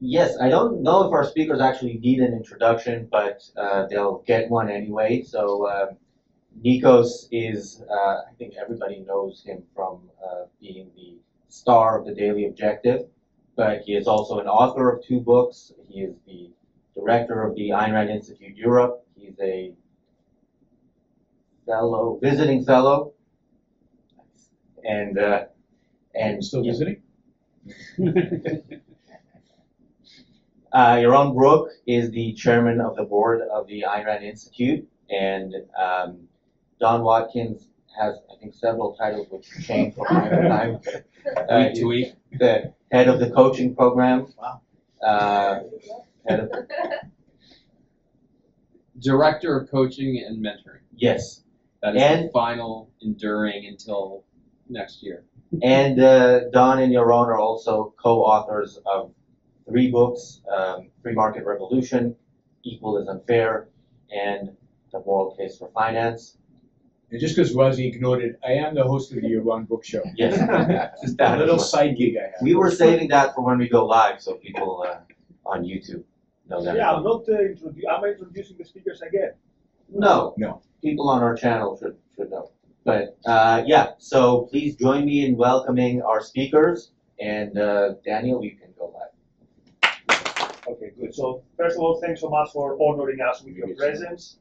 Yes, I don't know if our speakers actually need an introduction, but uh, they'll get one anyway. So uh, Nikos is, uh, I think everybody knows him from uh, being the star of the Daily Objective, but he is also an author of two books. He is the director of the Ayn Rand Institute Europe. He's a fellow, visiting fellow, and uh, and Still visiting? Uh, Yaron Brook is the chairman of the board of the Ayn Rand Institute, and um, Don Watkins has, I think, several titles which change from time to time. Uh, Week to week. The head of the coaching program. Wow. Uh, head of, Director of coaching and mentoring. yes, That is And- the final enduring until next year. and uh, Don and Yaron are also co-authors of three books: um, Free Market Revolution, Equal is Unfair, and The Moral Case for Finance. And just because Razi ignored it, I am the host of the Yaron Brook Show. Yes, just A that little as side gig I have. We were saving that for when we go live, so people uh, on YouTube know that. Yeah, I'm not uh, introdu- am introducing the speakers again? No, No. people on our channel should should know. But uh, yeah, so please join me in welcoming our speakers. And uh, Daniel, you can go live. Good. So first of all, thanks so much for honoring us with your presence.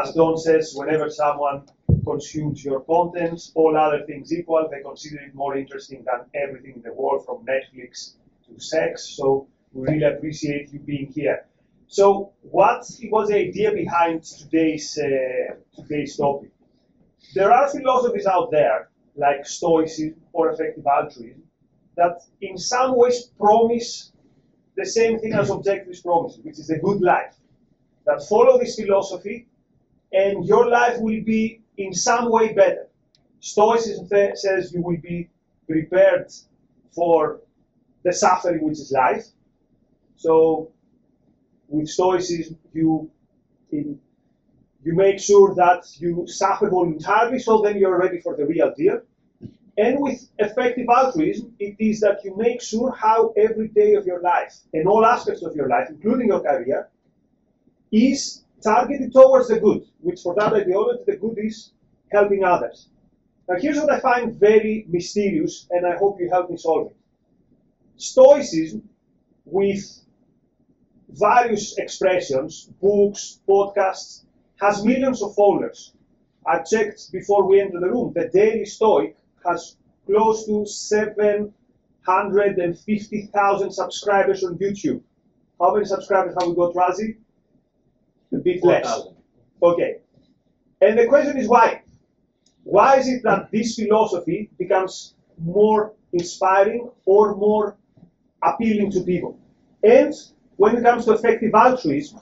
As Don says, whenever someone consumes your contents, all other things equal, they consider it more interesting than everything in the world, from Netflix to sex. So we really appreciate you being here. So what was the idea behind today's uh, today's topic? There are philosophies out there, like Stoicism or effective altruism, that in some ways promise the same thing as objectivist promises, which is a good life. That follow this philosophy, and your life will be in some way better. Stoicism says you will be prepared for the suffering which is life. So, with Stoicism, you in, you make sure that you suffer voluntarily, so then you're ready for the real deal. And with effective altruism, it is that you make sure how every day of your life and all aspects of your life, including your career, is targeted towards the good, which for that ideology, the good is helping others. Now, here's what I find very mysterious, and I hope you help me solve it. Stoicism, with various expressions, books, podcasts, has millions of followers. I checked before we entered the room. The Daily Stoic has close to 750,000 subscribers on YouTube. How many subscribers have we got, Razi? A bit less. 4,000. Okay. And the question is why? Why is it that this philosophy becomes more inspiring or more appealing to people? And when it comes to effective altruism,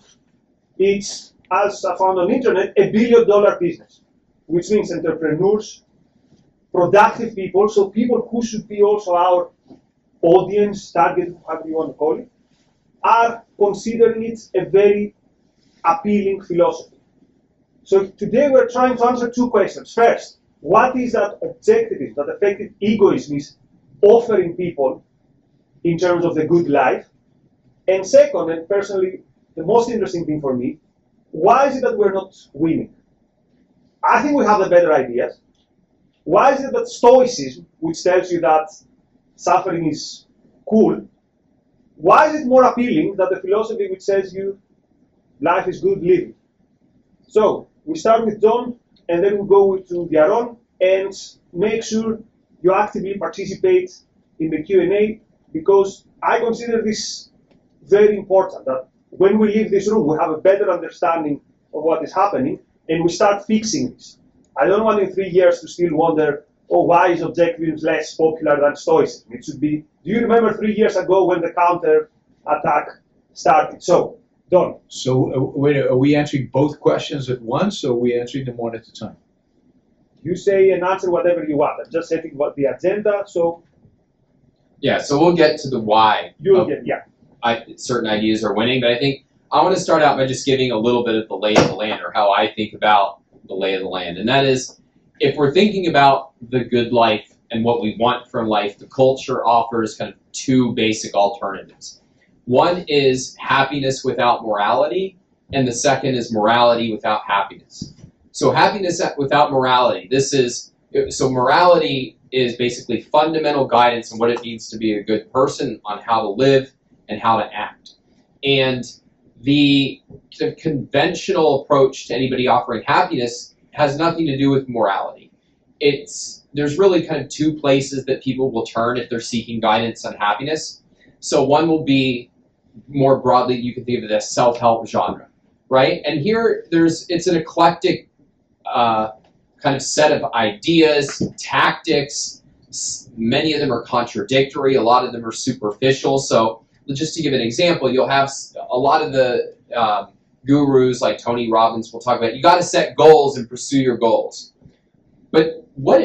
it's, as I found on the internet, a billion dollar business, which means entrepreneurs, productive people, so people who should be also our audience, target, however you want to call it, are considering it a very appealing philosophy. So today we're trying to answer two questions. First, what is that objectivism, that effective egoism is offering people in terms of the good life? And second, and personally the most interesting thing for me, why is it that we're not winning? I think we have the better ideas. Why is it that Stoicism, which tells you that suffering is cool, why is it more appealing than the philosophy which says you life is good, live? So we start with Don, and then we go to Yaron, and make sure you actively participate in the Q&A because I consider this very important that when we leave this room, we have a better understanding of what is happening and we start fixing this. I don't want in three years to still wonder, oh, why is objectivism less popular than Stoicism? It should be, do you remember three years ago when the counter attack started? So, Don. So, uh, wait, are we answering both questions at once, or are we answering them one at a time? You say and answer whatever you want. I'm just setting what the agenda, so Yeah, so we'll get to the why you'll get, yeah. I, certain ideas are winning, but I think I want to start out by just giving a little bit of the lay of the land, or how I think about the lay of the land, and that is, if we're thinking about the good life and what we want from life, the culture offers kind of two basic alternatives. One is happiness without morality, and the second is morality without happiness. So happiness without morality. This is so morality is basically fundamental guidance on what it means to be a good person, on how to live and how to act. And the, the conventional approach to anybody offering happiness has nothing to do with morality. It's there's really kind of two places that people will turn if they're seeking guidance on happiness. So one will be more broadly, you can think of it as self-help genre, right? And here there's it's an eclectic uh, kind of set of ideas, tactics. Many of them are contradictory. A lot of them are superficial. So just to give an example, you'll have a lot of the um, gurus like Tony Robbins will talk about you got to set goals and pursue your goals. But what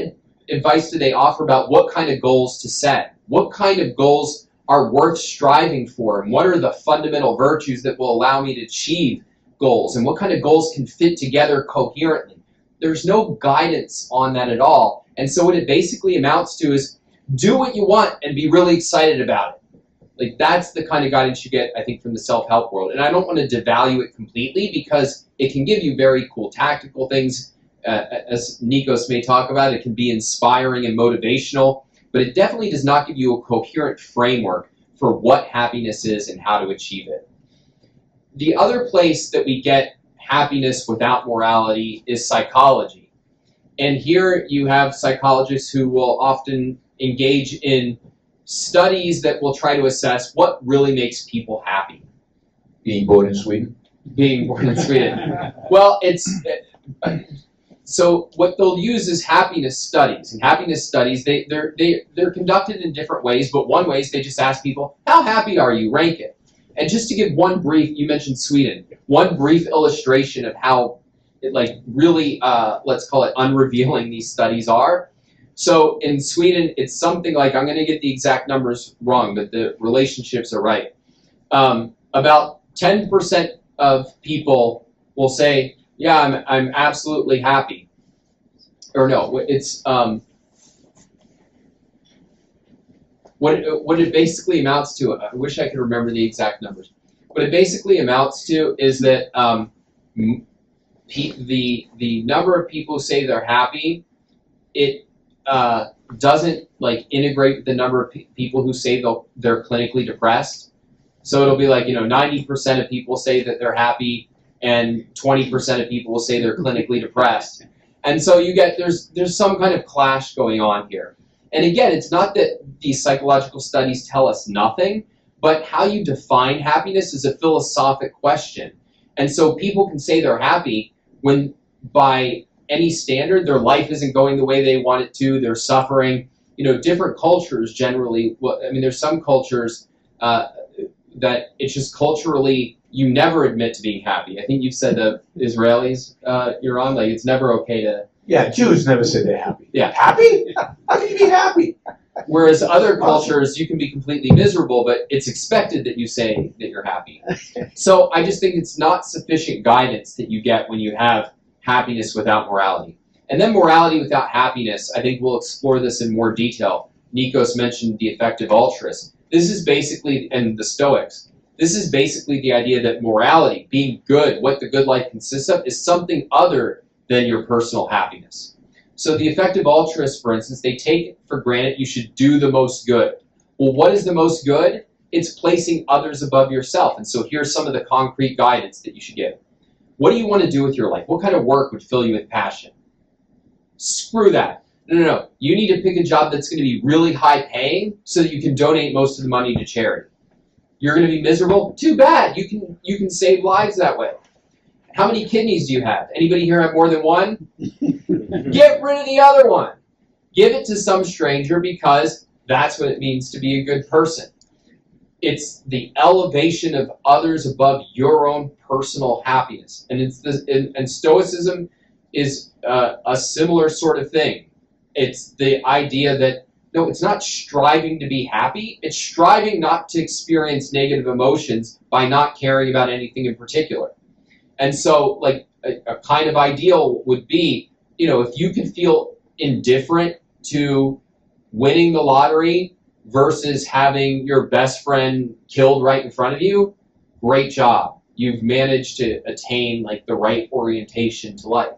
advice do they offer about what kind of goals to set? What kind of goals are worth striving for? And what are the fundamental virtues that will allow me to achieve goals? And what kind of goals can fit together coherently? There's no guidance on that at all. And so what it basically amounts to is do what you want and be really excited about it. Like that's the kind of guidance you get, I think, from the self-help world. And I don't want to devalue it completely because it can give you very cool tactical things. Uh, as Nikos may talk about, it can be inspiring and motivational, but it definitely does not give you a coherent framework for what happiness is and how to achieve it. The other place that we get happiness without morality is psychology. And here you have psychologists who will often engage in studies that will try to assess what really makes people happy. Being born in Sweden? Being born in Sweden. well, it's. So what they'll use is happiness studies. And happiness studies, they, they're, they, they're conducted in different ways, but one way is they just ask people, how happy are you? Rank it. And just to give one brief, you mentioned Sweden, one brief illustration of how, it, like, really, uh, let's call it unrevealing these studies are. So in Sweden, it's something like, I'm going to get the exact numbers wrong, but the relationships are right. Um, about 10% of people will say, yeah, I'm, I'm absolutely happy. Or no, it's, um, what, it, what it basically amounts to, I wish I could remember the exact numbers. What it basically amounts to is that um, the, the number of people who say they're happy, it uh, doesn't like integrate the number of pe people who say they're clinically depressed. So it'll be like, you know, 90% of people say that they're happy and 20% of people will say they're clinically depressed. And so you get, there's, there's some kind of clash going on here. And again, it's not that these psychological studies tell us nothing, but how you define happiness is a philosophic question. And so people can say they're happy when by any standard. Their life isn't going the way they want it to. They're suffering. You know, different cultures generally. Well, I mean, there's some cultures uh, that it's just culturally you never admit to being happy. I think you've said the Israelis uh, Yaron like it's never okay to. Yeah, Jews never say they're happy. Yeah, happy? How can you be happy? Whereas other cultures, you can be completely miserable, but it's expected that you say that you're happy. So I just think it's not sufficient guidance that you get when you have happiness without morality. And then morality without happiness, I think we'll explore this in more detail. Nikos mentioned the effective altruist. This is basically, and the Stoics, this is basically the idea that morality, being good, what the good life consists of, is something other than your personal happiness. So the effective altruist, for instance, they take for granted you should do the most good. Well, what is the most good? It's placing others above yourself. And so here's some of the concrete guidance that you should give. What do you want to do with your life? What kind of work would fill you with passion? Screw that. No, no, no. You need to pick a job that's going to be really high paying so that you can donate most of the money to charity. You're going to be miserable? Too bad. You can you can save lives that way. How many kidneys do you have? Anybody here have more than one? Get rid of the other one. Give it to some stranger because that's what it means to be a good person it's the elevation of others above your own personal happiness. And it's and, and Stoicism is uh, a similar sort of thing. It's the idea that no, it's not striving to be happy. It's striving not to experience negative emotions by not caring about anything in particular. And so, like a, a kind of ideal would be, you know, if you can feel indifferent to winning the lottery versus having your best friend killed right in front of you, great job. You've managed to attain like the right orientation to life.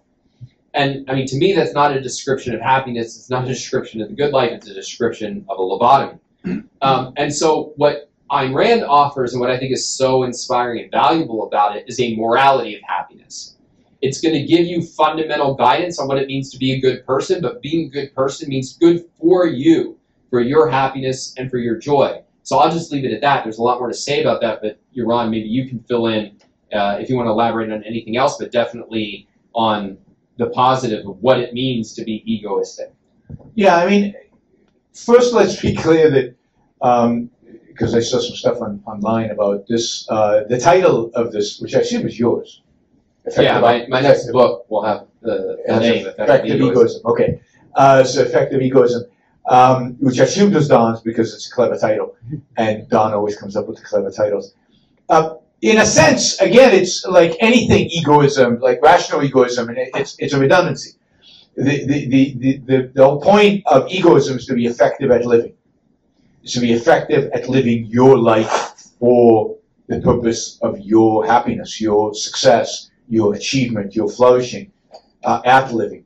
And I mean, to me, that's not a description of happiness. It's not a description of the good life. It's a description of a lobotomy. Um, and so, what Ayn Rand offers, and what I think is so inspiring and valuable about it, is a morality of happiness. It's going to give you fundamental guidance on what it means to be a good person, but being a good person means good for you, for your happiness and for your joy. So I'll just leave it at that. There's a lot more to say about that, but Yaron, maybe you can fill in uh, if you want to elaborate on anything else, but definitely on the positive of what it means to be egoistic. Yeah, I mean, first let's be clear that because I saw some stuff on, online about this. Uh, the title of this, which I assume is yours. yeah, my, my next book will have the, the name effective, Effective Egoism. egoism. Okay, uh, so effective egoism, um, which I assumed was Don's because it's a clever title, and Don always comes up with the clever titles. Uh, in a sense, again, it's like anything egoism, like rational egoism, and it's it's a redundancy. The the, the, the, the whole point of egoism is to be effective at living. Is to be effective at living your life for the purpose of your happiness, your success, your achievement, your flourishing uh, at living.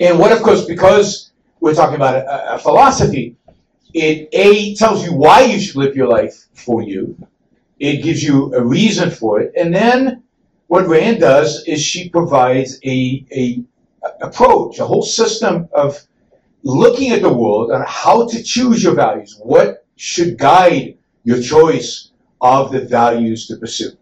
And what, of course, because we're talking about a, a philosophy, it A tells you why you should live your life for you. It gives you a reason for it. And then what Rand does is she provides a, a, approach, a whole system of looking at the world and how to choose your values. What should guide your choice of the values to pursue?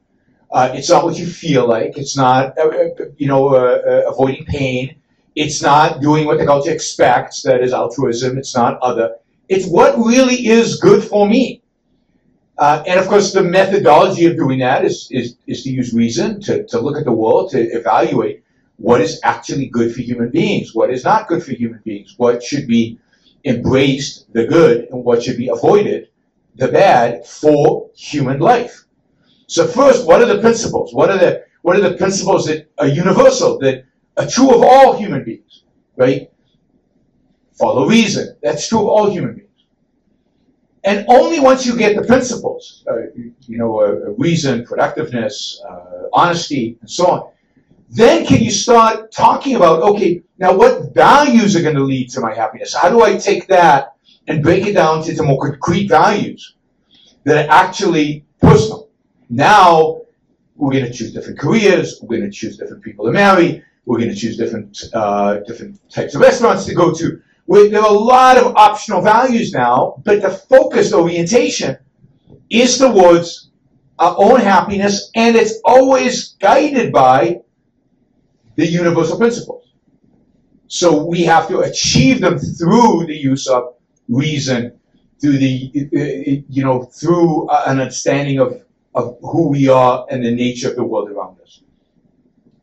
Uh, it's not what you feel like. It's not, uh, uh, you know, uh, uh, avoiding pain. It's not doing what the culture expects, that is altruism. It's not other. It's what really is good for me. Uh, and of course, the methodology of doing that is, is, is to use reason, to, to look at the world, to evaluate what is actually good for human beings, what is not good for human beings, what should be embraced, the good, and what should be avoided, the bad, for human life. So first, what are the principles? What are the what are the principles that are universal, that true of all human beings, right? Follow reason. That's true of all human beings. And only once you get the principles, uh, you, you know, uh, reason, productiveness, uh, honesty, and so on, then can you start talking about, okay, now what values are going to lead to my happiness? How do I take that and break it down into more concrete values that are actually personal? Now, we're going to choose different careers. We're going to choose different people to marry. We're going to choose different uh, different types of restaurants to go to. We, there are a lot of optional values now, but the focused orientation is towards our own happiness, and it's always guided by the universal principles. So we have to achieve them through the use of reason, through the uh, you know through uh, an understanding of of who we are and the nature of the world around us.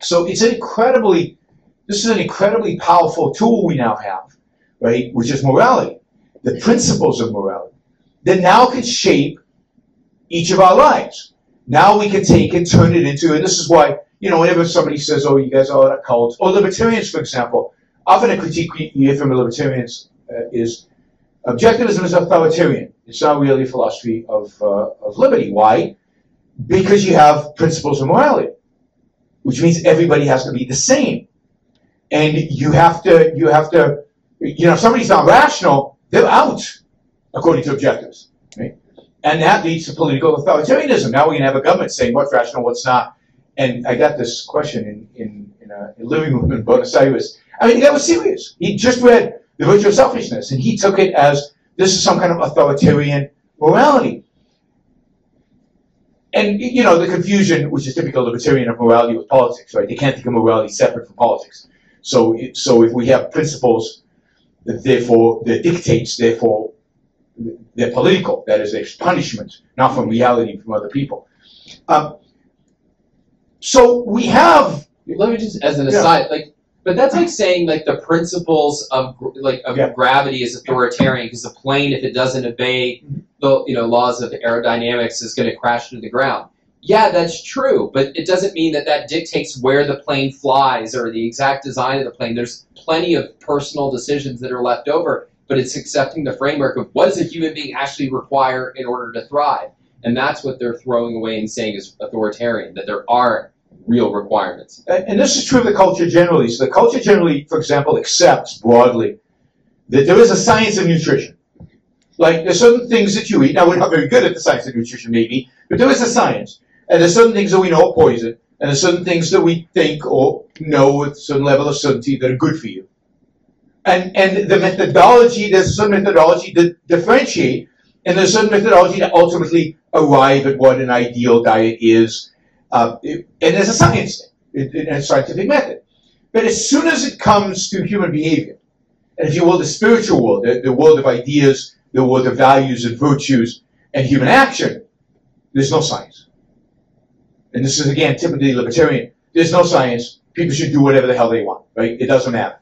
So it's an incredibly, this is an incredibly powerful tool we now have, right? Which is morality, the principles of morality that now can shape each of our lives. Now we can take and turn it into, and this is why, you know, whenever somebody says, oh, you guys are a cult, or libertarians, for example, often a critique you hear from libertarians uh, is objectivism is authoritarian. It's not really a philosophy of, uh, of liberty. Why? because you have principles of morality, which means everybody has to be the same. And you have to, you have to, you know, if somebody's not rational, they're out, according to objectives, right? And that leads to political authoritarianism. Now we're going to have a government saying what's rational, what's not. And I got this question in, in, in a, living room in Buenos Aires. I mean, guy was serious. He just read The Virtue of Selfishness, and he took it as this is some kind of authoritarian morality and you know the confusion, which is typical libertarian of morality with politics, right? They can't think of morality separate from politics. So, it- so if we have principles, therefore they're dictates, therefore they're political. That is, there's punishment, not from reality, from other people. Um, so we have, Let me just, as an Yeah. aside, like, but that's like saying like the principles of like of Yeah. gravity is authoritarian because the plane, if it doesn't obey the you know laws of aerodynamics, is going to crash into the ground. Yeah, that's true, but it doesn't mean that that dictates where the plane flies or the exact design of the plane. There's plenty of personal decisions that are left over, but it's accepting the framework of what does a human being actually require in order to thrive. And that's what they're throwing away and saying is authoritarian, that there are real requirements. And, and this is true of the culture generally. So the culture generally, for example, accepts broadly that there is a science of nutrition. Like there's certain things that you eat. Now we're not very good at the science of nutrition, maybe, but there is a science. And there's certain things that we know are poison, and there's certain things that we think or know with a certain level of certainty that are good for you. And and the methodology, there's certain methodology to differentiate, and there's certain methodology to ultimately arrive at what an ideal diet is. Uh, it, and there's a science, it, it, a scientific method. But as soon as it comes to human behavior, and if you will, the spiritual world, the, the world of ideas, the world of values and virtues and human action, there's no science. And this is again typically libertarian. There's no science. People should do whatever the hell they want, right? It doesn't matter.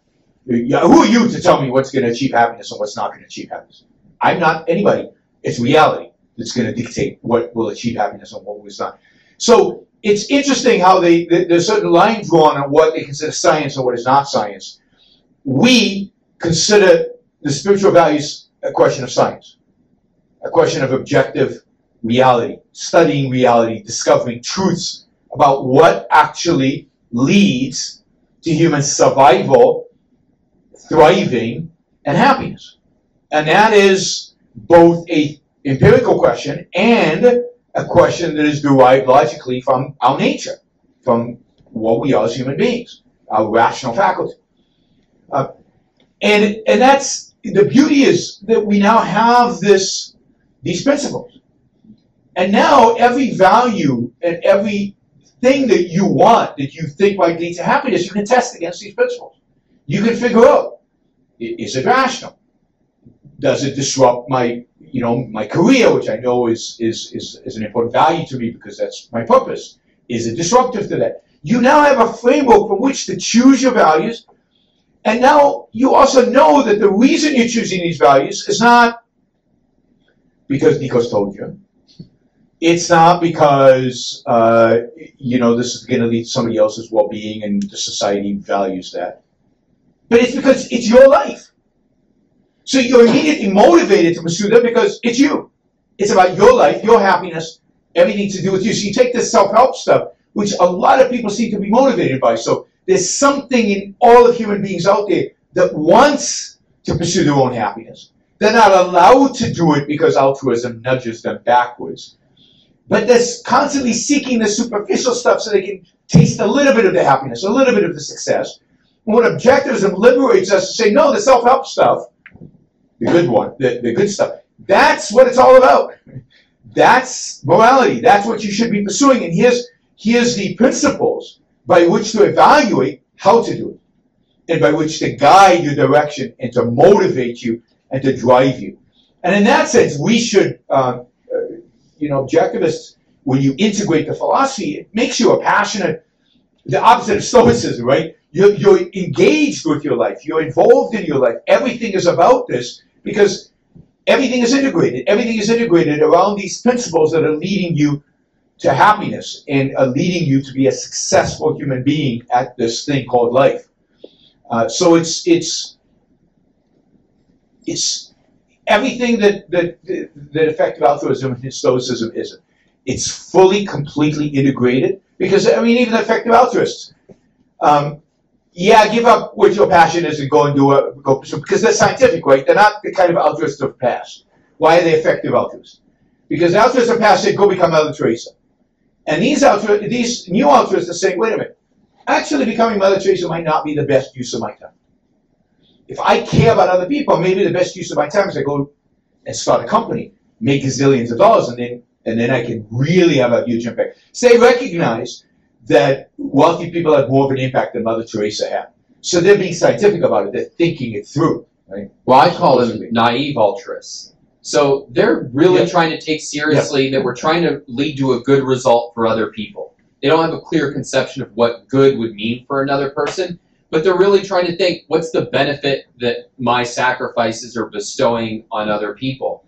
Who are you to tell me what's going to achieve happiness and what's not going to achieve happiness? I'm not anybody. It's reality that's going to dictate what will achieve happiness and what will not. So it's interesting how they there's certain lines drawn on what they consider science and what is not science. We consider the spiritual values a question of science, a question of objective reality, studying reality, discovering truths about what actually leads to human survival, thriving, and happiness. And that is both a empirical question and a question that is derived logically from our nature, from what we are as human beings, our rational faculty. Uh, and, and that's the beauty is that we now have this, these principles. And now every value and every thing that you want, that you think might lead to happiness, you can test against these principles. You can figure out, is it rational? Does it disrupt my, you know, my career, which I know is, is, is, is an important value to me because that's my purpose? Is a disruptive to that? You now have a framework from which to choose your values and now you also know that the reason you're choosing these values is not because Nikos told you. It's not because, uh, you know, this is going to lead to somebody else's well-being and the society values that. But it's because it's your life. So you're immediately motivated to pursue them because it's you. It's about your life, your happiness, everything to do with you. So you take this self-help stuff, which a lot of people seem to be motivated by. So there's something in all of human beings out there that wants to pursue their own happiness. They're not allowed to do it because altruism nudges them backwards. But they're constantly seeking the superficial stuff so they can taste a little bit of the happiness, a little bit of the success. And what objectivism liberates us to say, no, the self-help stuff, the good one, the, the good stuff, that's what it's all about. That's morality. That's what you should be pursuing. And here's, here's the principles by which to evaluate how to do it, and by which to guide your direction and to motivate you and to drive you. And in that sense, we should, um, uh, you know, objectivists, when you integrate the philosophy, it makes you a passionate, the opposite of stoicism, right? You're, you're engaged with your life. You're involved in your life. Everything is about this because everything is integrated. Everything is integrated around these principles that are leading you to happiness and uh, leading you to be a successful human being at this thing called life. Uh, so it's it's it's everything that that that effective altruism and stoicism isn't. It's fully, completely integrated because I mean, even effective altruists. Um, yeah, give up what your passion is and go and do a go pursue because they're scientific, right? They're not the kind of altruists of past. Why are they effective altruists? Because altruists of past said, "Go become Mother Teresa." And these these new altruists are saying, wait a minute, actually becoming Mother Teresa might not be the best use of my time. If I care about other people, maybe the best use of my time is I go and start a company, make gazillions of dollars, and then and then I can really have a huge impact. So they recognize that wealthy people have more of an impact than Mother Teresa had. So they're being scientific about it. They're thinking it through. Right? Well, I call them naive altruists. So they're really trying to take seriously that we're trying to lead to a good result for other people. They don't have a clear conception of what good would mean for another person, but they're really trying to think what's the benefit that my sacrifices are bestowing on other people.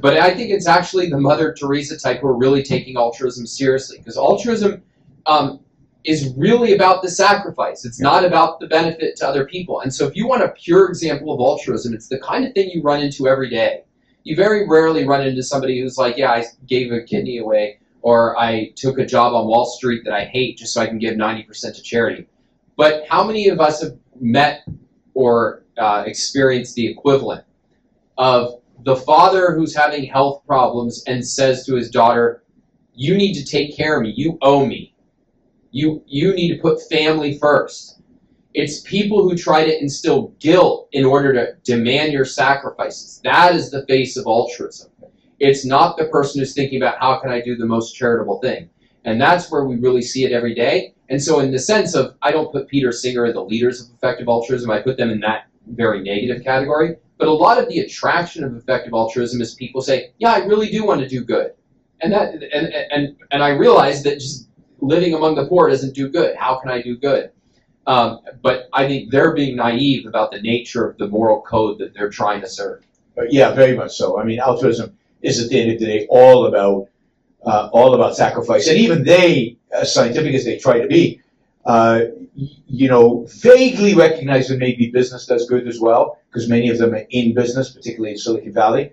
But I think it's actually the Mother Teresa type who are really taking altruism seriously because altruism, um, is really about the sacrifice. It's not about the benefit to other people. And so if you want a pure example of altruism, it's the kind of thing you run into every day. You very rarely run into somebody who's like, yeah, I gave a kidney away or I took a job on Wall Street that I hate just so I can give 90% to charity. But how many of us have met or uh, experienced the equivalent of the father who's having health problems and says to his daughter, you need to take care of me. You owe me. You, you need to put family first. It's people who try to instill guilt in order to demand your sacrifices. That is the face of altruism. It's not the person who's thinking about how can I do the most charitable thing. And that's where we really see it every day. And so in the sense of, I don't put Peter Singer and the leaders of effective altruism, I put them in that very negative category. But a lot of the attraction of effective altruism is people say, yeah, I really do want to do good. And that and and and I realize that just living among the poor doesn't do good. How can I do good? Um, but I think they're being naive about the nature of the moral code that they're trying to serve. Yeah, very much so. I mean, altruism is at the end of the day all about uh, all about sacrifice, and even they, as scientific as they try to be, uh, you know, vaguely recognize that maybe business does good as well, because many of them are in business, particularly in Silicon Valley.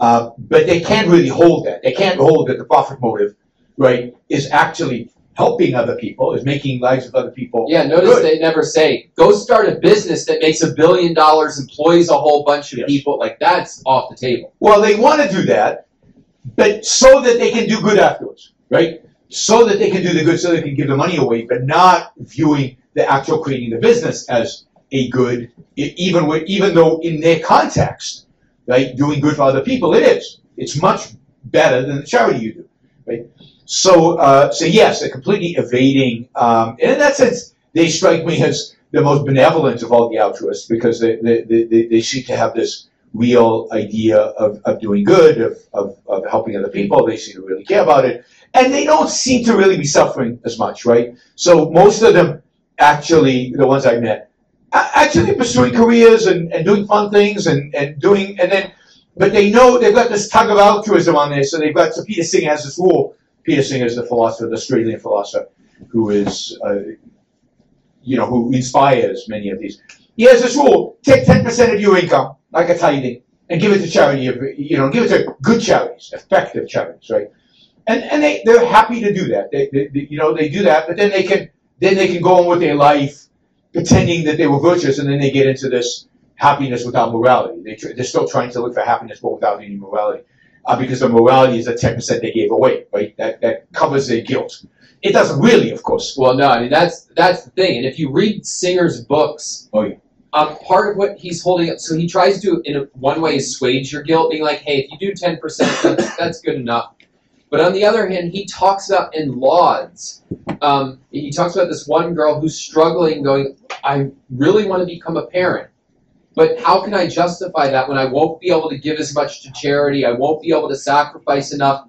Uh, but they can't really hold that. They can't hold that the profit motive, right, is actually helping other people, is making lives of other people. Yeah, notice good. they never say, go start a business that makes a billion dollars, employs a whole bunch of yes. people. Like, that's off the table. Well, they want to do that, but so that they can do good afterwards, right? So that they can do the good, so they can give the money away, but not viewing the actual creating the business as a good, even with, even though in their context, right, doing good for other people, it is. It's much better than the charity you do, right? So, uh, so yes, they're completely evading, um, and in that sense, they strike me as the most benevolent of all the altruists because they, they, they, they seem to have this real idea of, of doing good, of, of, of helping other people. They seem to really care about it. And they don't seem to really be suffering as much, right? So most of them actually, the ones I met, actually pursuing careers and, and doing fun things and, and doing, and then, but they know they've got this tug of altruism on there. So they've got, so Peter Singer has this rule. Peter Singer is the philosopher, the Australian philosopher, who is, uh, you know, who inspires many of these. He has this rule: take ten percent of your income, like a tithing, and give it to charity. You know, give it to good charities, effective charities, right? And and they they're happy to do that. They, they, they you know they do that, but then they can then they can go on with their life pretending that they were virtuous, and then they get into this happiness without morality. They tr- they're still trying to look for happiness, but without any morality, uh, because the morality is the ten percent they gave away, right? That that covers their guilt. It doesn't really, of course. Well, no, I mean that's that's the thing. And if you read Singer's books, oh yeah. Um, part of what he's holding up, so he tries to, in a, one way, assuage your guilt, being like, hey, if you do 10%, that's, that's good enough. But on the other hand, he talks about in lauds. Um, he talks about this one girl who's struggling, going, I really want to become a parent. But how can I justify that when I won't be able to give as much to charity? I won't be able to sacrifice enough.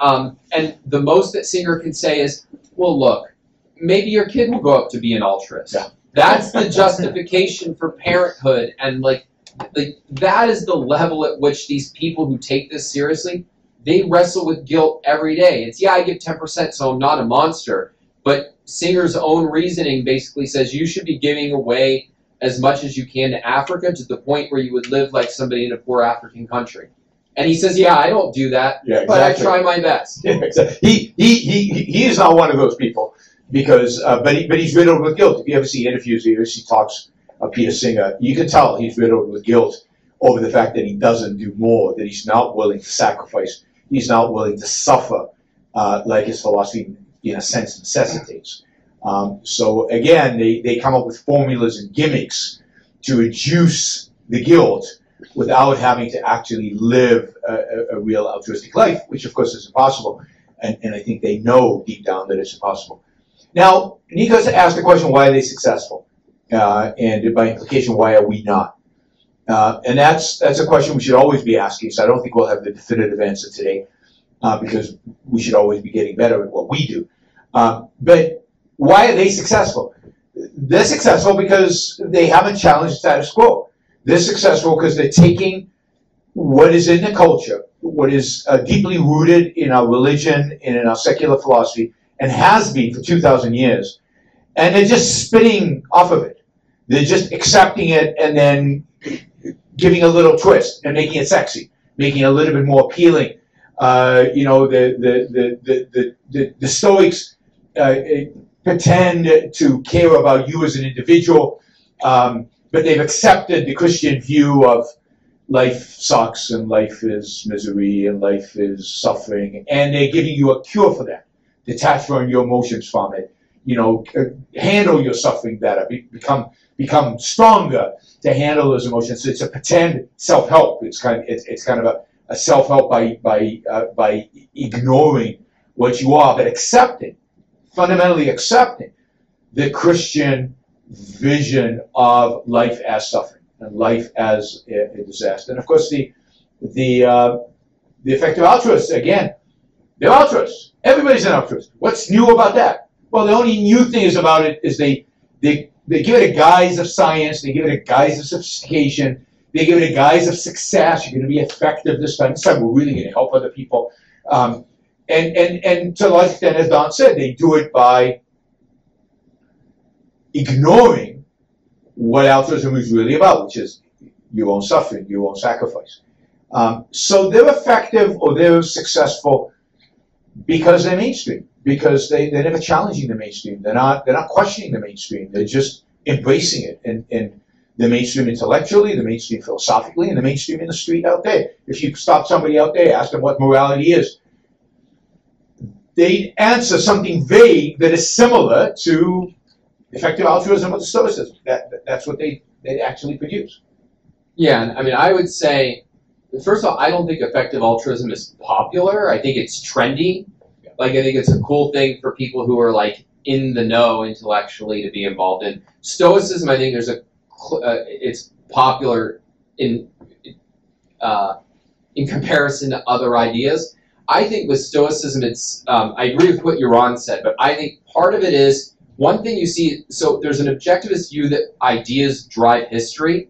Um, and the most that Singer can say is, well, look, maybe your kid will grow up to be an altruist. Yeah. That's the justification for parenthood. And like, like, that is the level at which these people who take this seriously they wrestle with guilt every day. It's, yeah, I give 10%, so I'm not a monster. But Singer's own reasoning basically says you should be giving away as much as you can to Africa to the point where you would live like somebody in a poor African country. And he says, yeah, I don't do that, yeah, exactly. but I try my best. Yeah, exactly. he, he, he, he is not one of those people because, uh, but, he, but he's riddled with guilt. If you ever see interviews, he, he talks of Peter Singer, you can tell he's riddled with guilt over the fact that he doesn't do more, that he's not willing to sacrifice he's not willing to suffer uh, like his philosophy, in a sense, necessitates. Um, so again, they, they come up with formulas and gimmicks to reduce the guilt without having to actually live a, a, real altruistic life, which of course is impossible. And, and I think they know deep down that it's impossible. Now, Nikos asked the question, why are they successful? Uh, and by implication, why are we not? Uh, and that's that's a question we should always be asking. So I don't think we'll have the definitive answer today, uh, because we should always be getting better at what we do. Uh, but why are they successful? They're successful because they haven't challenged the status quo. They're successful because they're taking what is in the culture, what is uh, deeply rooted in our religion and in our secular philosophy, and has been for 2,000 years, and they're just spitting off of it. They're just accepting it and then giving a little twist and making it sexy, making it a little bit more appealing. Uh, you know, the the the the the, the, Stoics uh, pretend to care about you as an individual, um, but they've accepted the Christian view of life sucks and life is misery and life is suffering, and they're giving you a cure for that. Detach from your emotions from it. You know, handle your suffering better. Be, become become stronger to handle those emotions. So It's a pretend self help. It's kind of it's, it's kind of a, a self help by by uh, by ignoring what you are, but accepting, fundamentally accepting the Christian vision of life as suffering and life as a, a disaster. And of course, the the uh, the effective altruists again, they're altruists. Everybody's an altruist. What's new about that? Well, the only new thing is about it is they they they give it a guise of science. They give it a guise of sophistication. They give it a guise of success. You're going to be effective this time. This time, we're really going to help other people. Um, and and and to a large extent, as Don said, they do it by ignoring what altruism is really about, which is your own suffering, your own sacrifice. Um, so they're effective or they're successful because they're mainstream, because they, they're never challenging the mainstream. They're not, they're not questioning the mainstream. They're just embracing it. And, and the mainstream intellectually, the mainstream philosophically, and the mainstream in the street out there. If you stop somebody out there, ask them what morality is, they answer something vague that is similar to effective altruism or the stoicism. That, that's what they, they actually produce. Yeah, I mean, I would say, first of all, I don't think effective altruism is popular. I think it's trendy. Like, I think it's a cool thing for people who are like in the know intellectually to be involved in. Stoicism, I think there's a, uh, it's popular in, uh, in comparison to other ideas. I think with Stoicism, it's, um, I agree with what Yaron said, but I think part of it is one thing you see, so there's an objectivist view that ideas drive history,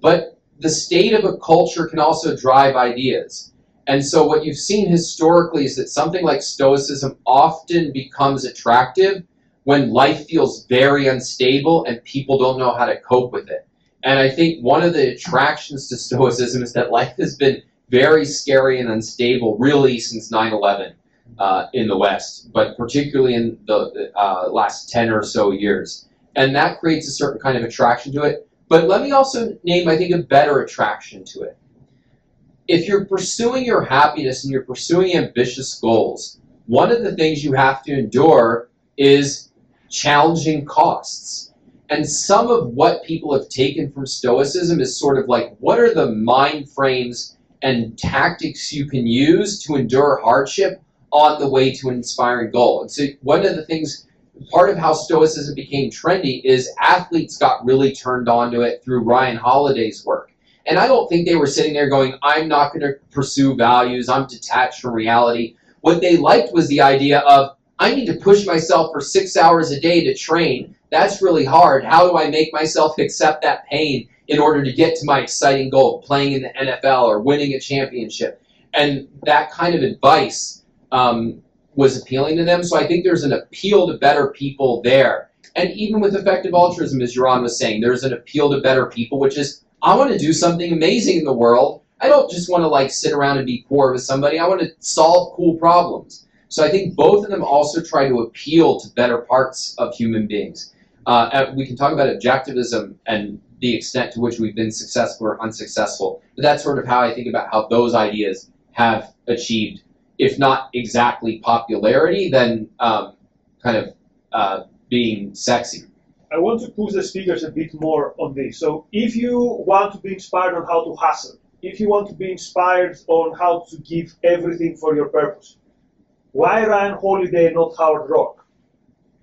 but the state of a culture can also drive ideas. And so what you've seen historically is that something like Stoicism often becomes attractive when life feels very unstable and people don't know how to cope with it. And I think one of the attractions to Stoicism is that life has been very scary and unstable really since 9 11 uh, in the West, but particularly in the uh, last 10 or so years. And that creates a certain kind of attraction to it. But let me also name, I think, a better attraction to it. If you're pursuing your happiness and you're pursuing ambitious goals, one of the things you have to endure is challenging costs. And some of what people have taken from Stoicism is sort of like, what are the mind frames and tactics you can use to endure hardship on the way to an inspiring goal. And so one of the things, part of how Stoicism became trendy is athletes got really turned on to it through Ryan Holiday's work. And I don't think they were sitting there going, I'm not going to pursue values, I'm detached from reality. What they liked was the idea of, I need to push myself for six hours a day to train. That's really hard. How do I make myself accept that pain in order to get to my exciting goal, playing in the NFL or winning a championship? And that kind of advice um, was appealing to them. So I think there's an appeal to better people there. And even with effective altruism, as Yaron was saying, there's an appeal to better people, which is I want to do something amazing in the world. I don't just want to like sit around and be poor with somebody. I want to solve cool problems. So I think both of them also try to appeal to better parts of human beings. Uh, we can talk about objectivism and the extent to which we've been successful or unsuccessful, but that's sort of how I think about how those ideas have achieved if not exactly popularity, then um, kind of uh, being sexy. I want to push the speakers a bit more on this. So if you want to be inspired on how to hustle, if you want to be inspired on how to give everything for your purpose, why Ryan Holiday, not Howard Roark?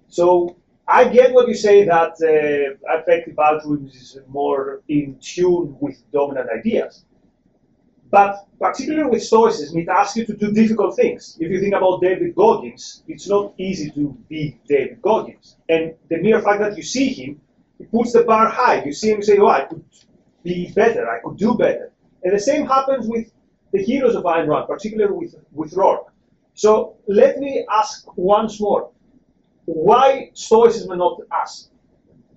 So I get what you say that uh, effective altruism is more in tune with dominant ideas. But particularly with Stoicism, it asks you to do difficult things. If you think about David Goggins, it's not easy to be David Goggins. And the mere fact that you see him, it puts the bar high. You see him say, oh, I could be better, I could do better. And the same happens with the heroes of Ayn Rand, particularly with, with Roark. So let me ask once more. Why Stoicism and not us?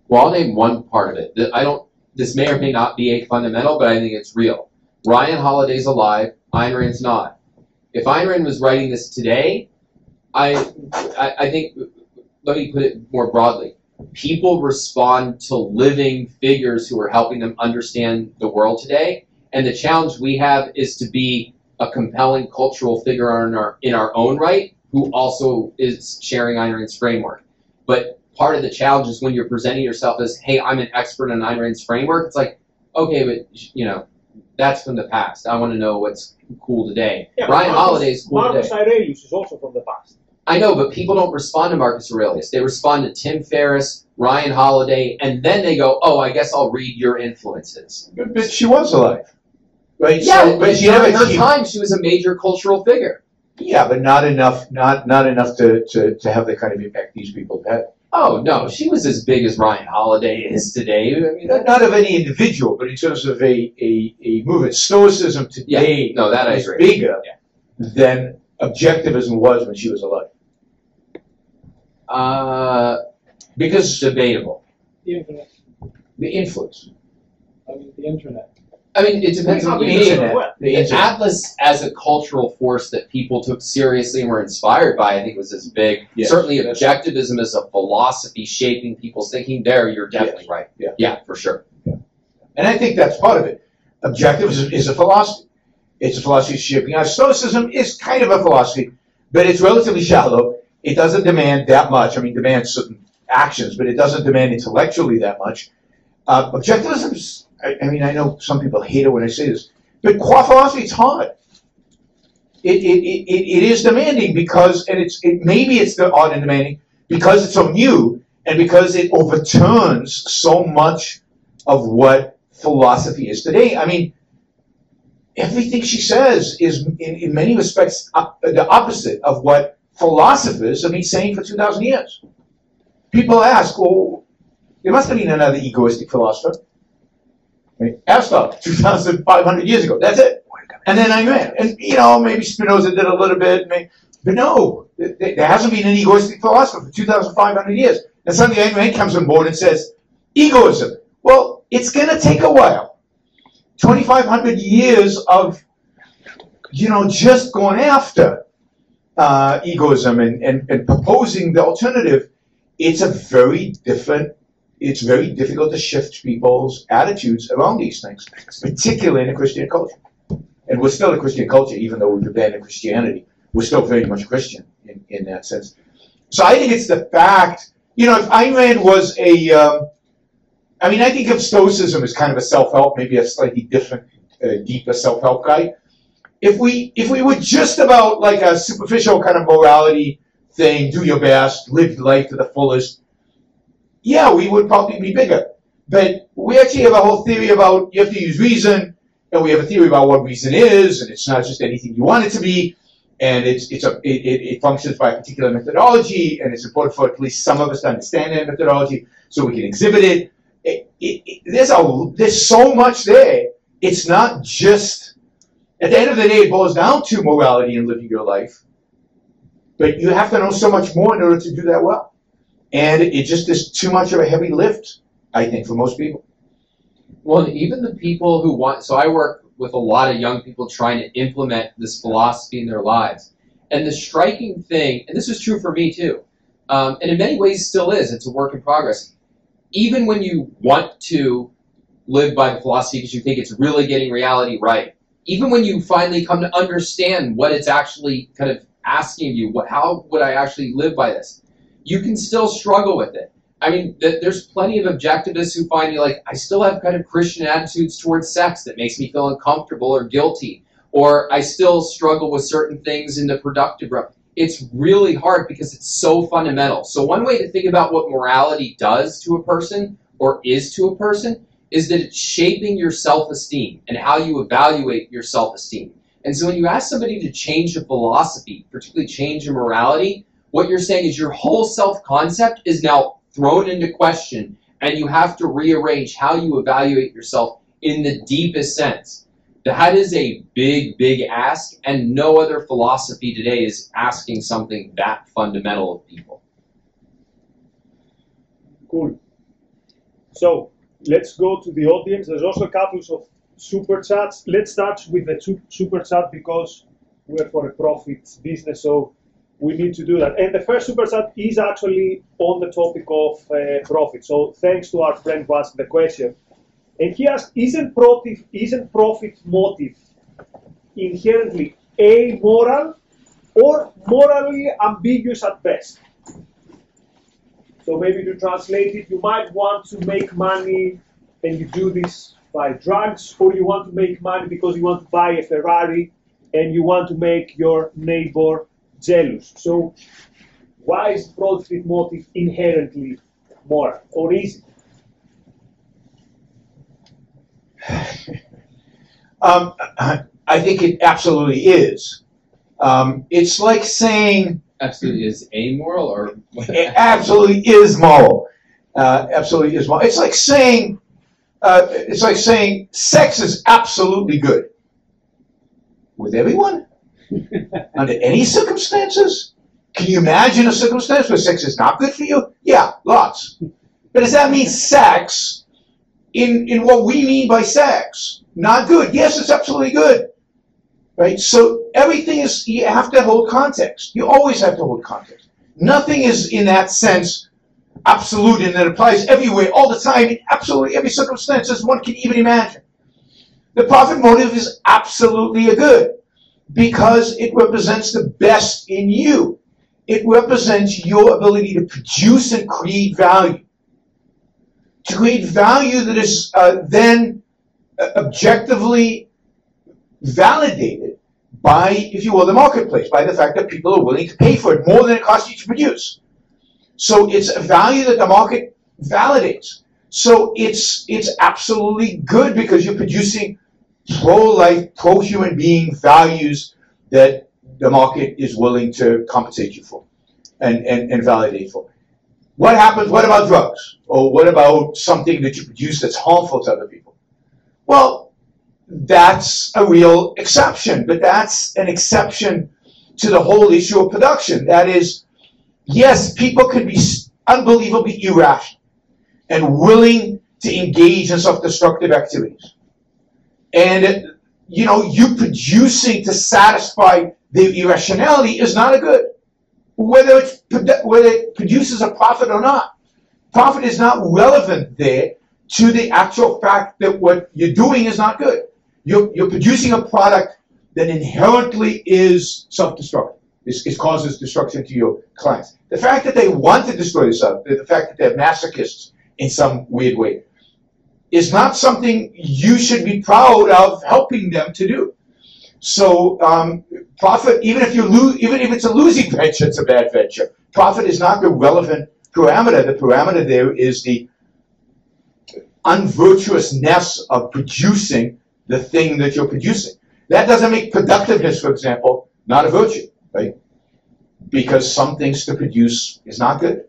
Well, I'll name one part of it. I don't. This may or may not be a fundamental, but I think it's real. Ryan Holiday's alive. Ayn Rand's not. If Ayn Rand was writing this today, I, I, I think. Let me put it more broadly. People respond to living figures who are helping them understand the world today, and the challenge we have is to be a compelling cultural figure in our in our own right, who also is sharing Ayn Rand's framework. But part of the challenge is when you're presenting yourself as, hey, I'm an expert in Ayn Rand's framework. It's like, okay, but you know, that's from the past. I want to know what's cool today. Yeah, Ryan Marcus, Holiday's cool Marcus today. Aurelius is also from the past. I know, but people don't respond to Marcus Aurelius. They respond to Tim Ferriss, Ryan Holiday, and then they go, oh, I guess I'll read your influences. But, but she was alive, right? Yeah, So- but she during never. her she- time, she was a major cultural figure. Yeah, but not enough. Not not enough to, to, to have the kind of impact these people had. Oh no, she was as big as Ryan Holiday is today. I mean, Not, not of any individual, but in terms of a, a, a movement. Stoicism today no, that is I is agree. bigger than objectivism was when she was alive. Uh, Because it's debatable. The internet. the influence. I mean, the internet. I mean, it depends on The medium. The. Atlas as a cultural force that people took seriously and were inspired by, I think was as big. Yes. Certainly objectivism as a philosophy shaping people's thinking, there you're definitely right. Yeah. Yeah, for sure. And I think that's part of it. Objectivism is a philosophy. It's a philosophy shaping us. Stoicism is kind of a philosophy, but it's relatively shallow. It doesn't demand that much. I mean, demands certain actions, but it doesn't demand intellectually that much. Uh, objectivism is, I, I mean, I know some people hate it when I say this, but core philosophy is hard. It, it, it, it is demanding because, and it's, it, maybe it's the odd and demanding because it's so new and because it overturns so much of what philosophy is today. I mean, everything she says is, in, in many respects, the opposite of what philosophers have been saying for 2,000 years. People ask, well, there must have been another egoistic philosopher. Right? Aristotle, 2,500 years ago. That's it. And then I met, and you know, maybe Spinoza did a little bit, may- but no, th- th- there hasn't been an egoistic philosopher for 2,500 years. And suddenly Ayn Rand comes on board and says, egoism. Well, it's going to take a while. 2,500 years of, you know, just going after uh, egoism and, and, and proposing the alternative. It's a very different, it's very difficult to shift people's attitudes around these things, particularly in a Christian culture. And we're still a Christian culture, even though we've abandoned Christianity. We're still very much Christian in, in that sense. So I think it's the fact, you know, if Ayn Rand was a, um, I mean, I think of Stoicism as kind of a self-help, maybe a slightly different, uh, deeper self-help guy. If we if we were just about like a superficial kind of morality thing, do your best, live life to the fullest, yeah, we would probably be bigger. But we actually have a whole theory about you have to use reason, and we have a theory about what reason is, and it's not just anything you want it to be, and it's it's a it, it, functions by a particular methodology, and it's important for at least some of us to understand that methodology so we can exhibit it. It, it, it, there's a there's so much there. It's not just at the end of the day, it boils down to morality and living your life. But you have to know so much more in order to do that well, and it just is too much of a heavy lift, I think, for most people. Well, even the people who want, so I work with a lot of young people trying to implement this philosophy in their lives. And the striking thing, and this is true for me too, um, and in many ways still is, it's a work in progress. Even when you want to live by the philosophy because you think it's really getting reality right, even when you finally come to understand what it's actually kind of asking you, what, how would I actually live by this? You can still struggle with it. I mean, th- there's plenty of objectivists who find you like, I still have kind of Christian attitudes towards sex that makes me feel uncomfortable or guilty, or I still struggle with certain things in the productive realm. It's really hard because it's so fundamental. So, one way to think about what morality does to a person or is to a person is that it's shaping your self esteem and how you evaluate your self esteem. And so, when you ask somebody to change a philosophy, particularly change a morality, what you're saying is your whole self concept is now thrown into question, and you have to rearrange how you evaluate yourself in the deepest sense. That is a big, big ask, and no other philosophy today is asking something that fundamental of people. Cool. So let's go to the audience. There's also a couple of super chats. Let's start with the super chat because we're for a profit business, so we need to do that. And the first super chat is actually on the topic of uh, profit. So thanks to our friend who asked the question. And he asked, isn't profit, isn't profit motive inherently amoral or morally ambiguous at best? So maybe to translate it, you might want to make money and you do this by drugs, or you want to make money because you want to buy a Ferrari and you want to make your neighbor jealous. So why is profit motive inherently moral, or is it? Um, I think it absolutely is. Um, it's like saying Absolutely is amoral or it absolutely is moral. Uh, absolutely is moral. It's like saying uh, it's like saying sex is absolutely good with everyone under any circumstances. Can you imagine a circumstance where sex is not good for you? Yeah, lots. But does that mean sex in in what we mean by sex? Not good. Yes, it's absolutely good. Right? So everything is you have to hold context. You always have to hold context. Nothing is in that sense absolute and it applies everywhere, all the time, in absolutely every circumstance as one can even imagine. The profit motive is absolutely a good because it represents the best in you. It represents your ability to produce and create value. To create value that is uh, then uh, objectively validated by, if you will, the marketplace, by the fact that people are willing to pay for it more than it costs you to produce. So it's a value that the market validates. So it's it's absolutely good because you're producing pro-life, pro-human being values that the market is willing to compensate you for and, and, and validate for. What happens? What about drugs? Or what about something that you produce that's harmful to other people? Well, that's a real exception, but that's an exception to the whole issue of production. That is, yes, people can be unbelievably irrational and willing to engage in self-destructive activities. And, you know, you producing to satisfy the irrationality is not a good. Whether, it's, whether it produces a profit or not. Profit is not relevant there to the actual fact that what you're doing is not good. You're, you're producing a product that inherently is self-destructive. It, it causes destruction to your clients. The fact that they want to destroy yourself, the fact that they're masochists in some weird way, is not something you should be proud of helping them to do. So um, profit, even if you lose, even if it's a losing venture, it's a bad venture. Profit is not the relevant parameter. The parameter there is the unvirtuousness of producing the thing that you're producing. That doesn't make productiveness, for example, not a virtue, right? Because some things to produce is not good.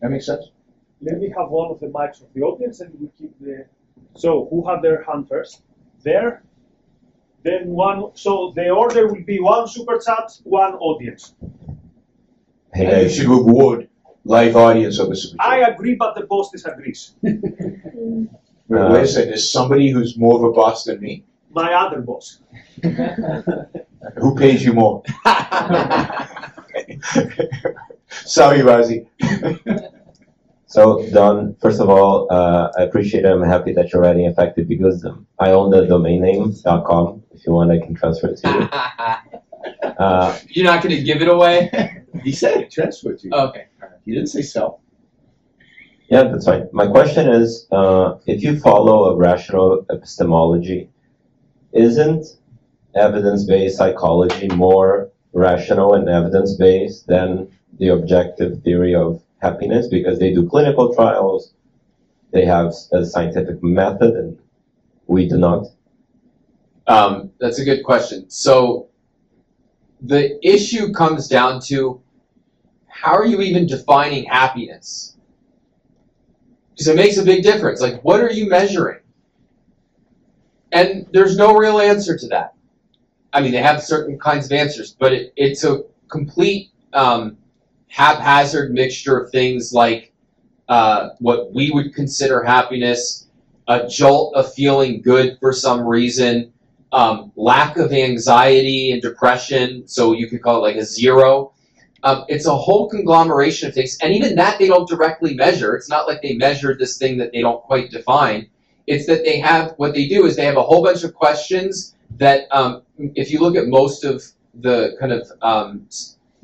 That makes sense? Let me have one of the mics of the audience and we keep the. So, who had their hand first? There. Then one. So, the order will be one super chat, one audience. Hey, and you should reward live audience of a super chat. I agree, but the boss disagrees. Wait, wait a. There's somebody who's more of a boss than me. My other boss. Who pays you more? Sorry, Razi. So, Don, first of all, uh, I appreciate it. I'm happy that you're writing effective because I own the domain name .com. If you want, I can transfer it to you. Uh, You're not going to give it away? He said transfer it to you. Okay. He didn't say sell. yeah, that's fine. My question is, uh, if you follow a rational epistemology, isn't evidence-based psychology more rational and evidence-based than the objective theory of happiness because they do clinical trials, they have a scientific method, and we do not. Um, that's a good question. So the issue comes down to how are you even defining happiness? Because it makes a big difference. Like, what are you measuring? And there's no real answer to that. I mean, they have certain kinds of answers, but it, it's a complete um, haphazard mixture of things like uh, what we would consider happiness, a jolt of feeling good for some reason, um, lack of anxiety and depression, so you could call it like a zero. Um, it's a whole conglomeration of things, and even that they don't directly measure. It's not like they measured this thing that they don't quite define. It's that they have what they do is they have a whole bunch of questions that, um, if you look at most of the kind of um,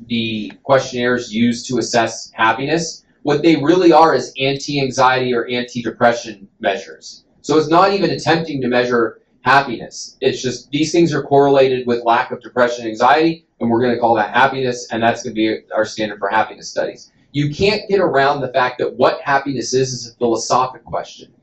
the questionnaires used to assess happiness, what they really are is anti-anxiety or anti-depression measures. So it's not even attempting to measure happiness. It's just these things are correlated with lack of depression and anxiety, and we're going to call that happiness, and that's going to be our standard for happiness studies. You can't get around the fact that what happiness is is a philosophic question.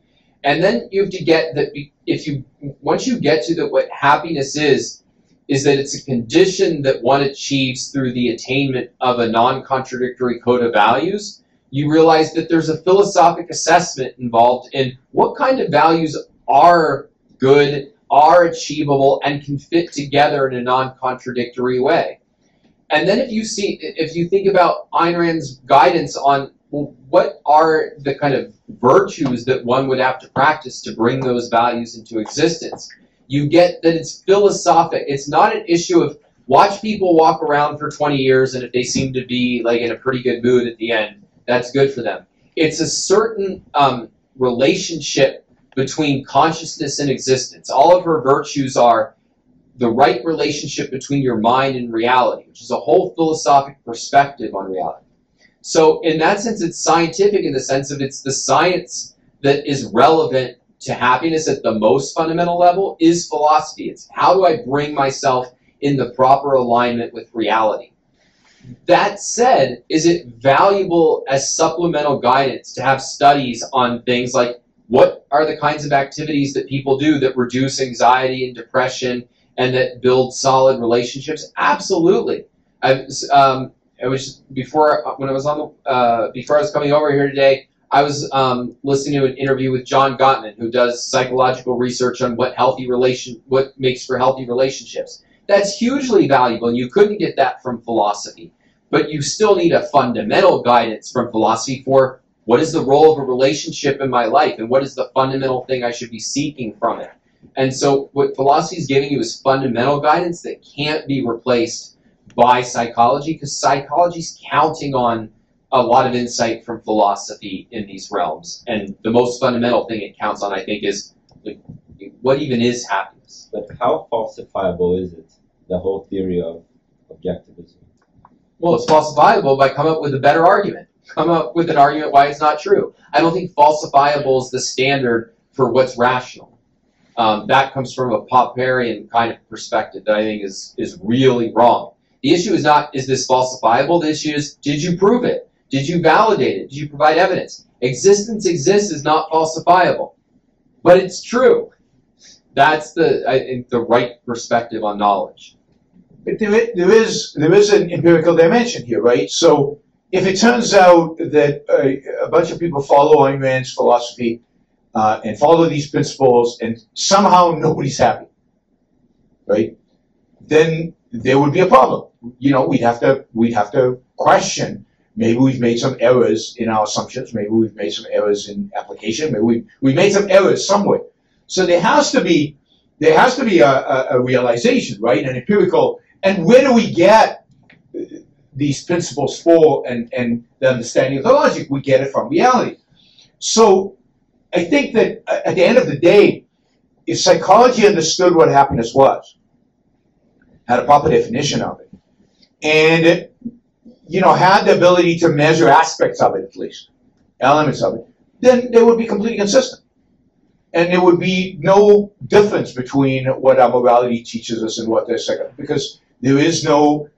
And then you have to get that if you once you get to that what happiness is is that it's a condition that one achieves through the attainment of a non-contradictory code of values, you realize that there's a philosophic assessment involved in what kind of values are good, are achievable, and can fit together in a non-contradictory way. And then if you see, if you think about Ayn Rand's guidance on well, what are the kind of virtues that one would have to practice to bring those values into existence, you get that it's philosophic. It's not an issue of watch people walk around for 20 years and if they seem to be like in a pretty good mood at the end, that's good for them. It's a certain um, relationship between consciousness and existence. All of her virtues are the right relationship between your mind and reality, which is a whole philosophic perspective on reality. So in that sense, it's scientific in the sense of it's the science that is relevant to happiness at the most fundamental level is philosophy. It's how do I bring myself in the proper alignment with reality. That said, is it valuable as supplemental guidance to have studies on things like what are the kinds of activities that people do that reduce anxiety and depression and that build solid relationships? Absolutely. I, um, I was before when I was on the uh, before I was coming over here today. I was um, listening to an interview with John Gottman, who does psychological research on what healthy relation, what makes for healthy relationships. That's hugely valuable, and you couldn't get that from philosophy. But you still need a fundamental guidance from philosophy for what is the role of a relationship in my life, and what is the fundamental thing I should be seeking from it. And so, what philosophy is giving you is fundamental guidance that can't be replaced by psychology, because psychology is counting on a lot of insight from philosophy in these realms. And the most fundamental thing it counts on, I think, is like, what even is happiness? But how falsifiable is it, the whole theory of objectivism? Well, it's falsifiable by come up with a better argument. Come up with an argument why it's not true. I don't think falsifiable is the standard for what's rational. Um, that comes from a Popperian kind of perspective that I think is, is really wrong. The issue is not, is this falsifiable? The issue is, did you prove it? Did you validate it? Did you provide evidence? Existence exists is not falsifiable, but it's true. That's the I think the right perspective on knowledge. But there, is there is an empirical dimension here, right? So if it turns out that a, a bunch of people follow Ayn Rand's philosophy uh, and follow these principles, and somehow nobody's happy, right? Then there would be a problem. You know, we'd have to we'd have to question. Maybe we've made some errors in our assumptions. Maybe we've made some errors in application. Maybe we we made some errors somewhere. So there has to be there has to be a, a, a realization, right? An empirical. And where do we get these principles for and, and the understanding of the logic? We get it from reality. So I think that uh, at the end of the day, if psychology understood what happiness was, had a proper definition of it, and you know had the ability to measure aspects of it at least, elements of it, then they would be completely consistent. And there would be no difference between what our morality teaches us and what they're second because there is no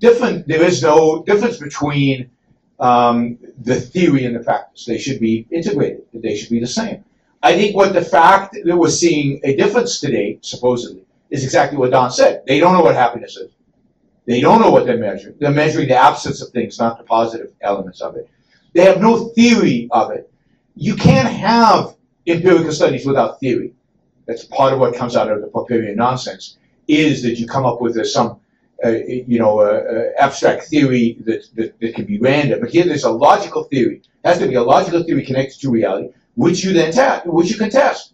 different there is no difference between um, the theory and the practice. They should be integrated they should be the same. I think what the fact that we're seeing a difference today supposedly is exactly what Don said. They don't know what happiness is they don't know what they're measuring they're measuring the absence of things not the positive elements of it they have no theory of it you can't have empirical studies without theory. That's part of what comes out of the Popperian nonsense, is that you come up with some uh, you know, uh, uh, abstract theory that, that, that can be random. But here there's a logical theory. It has to be a logical theory connected to reality, which you then test, which you can test.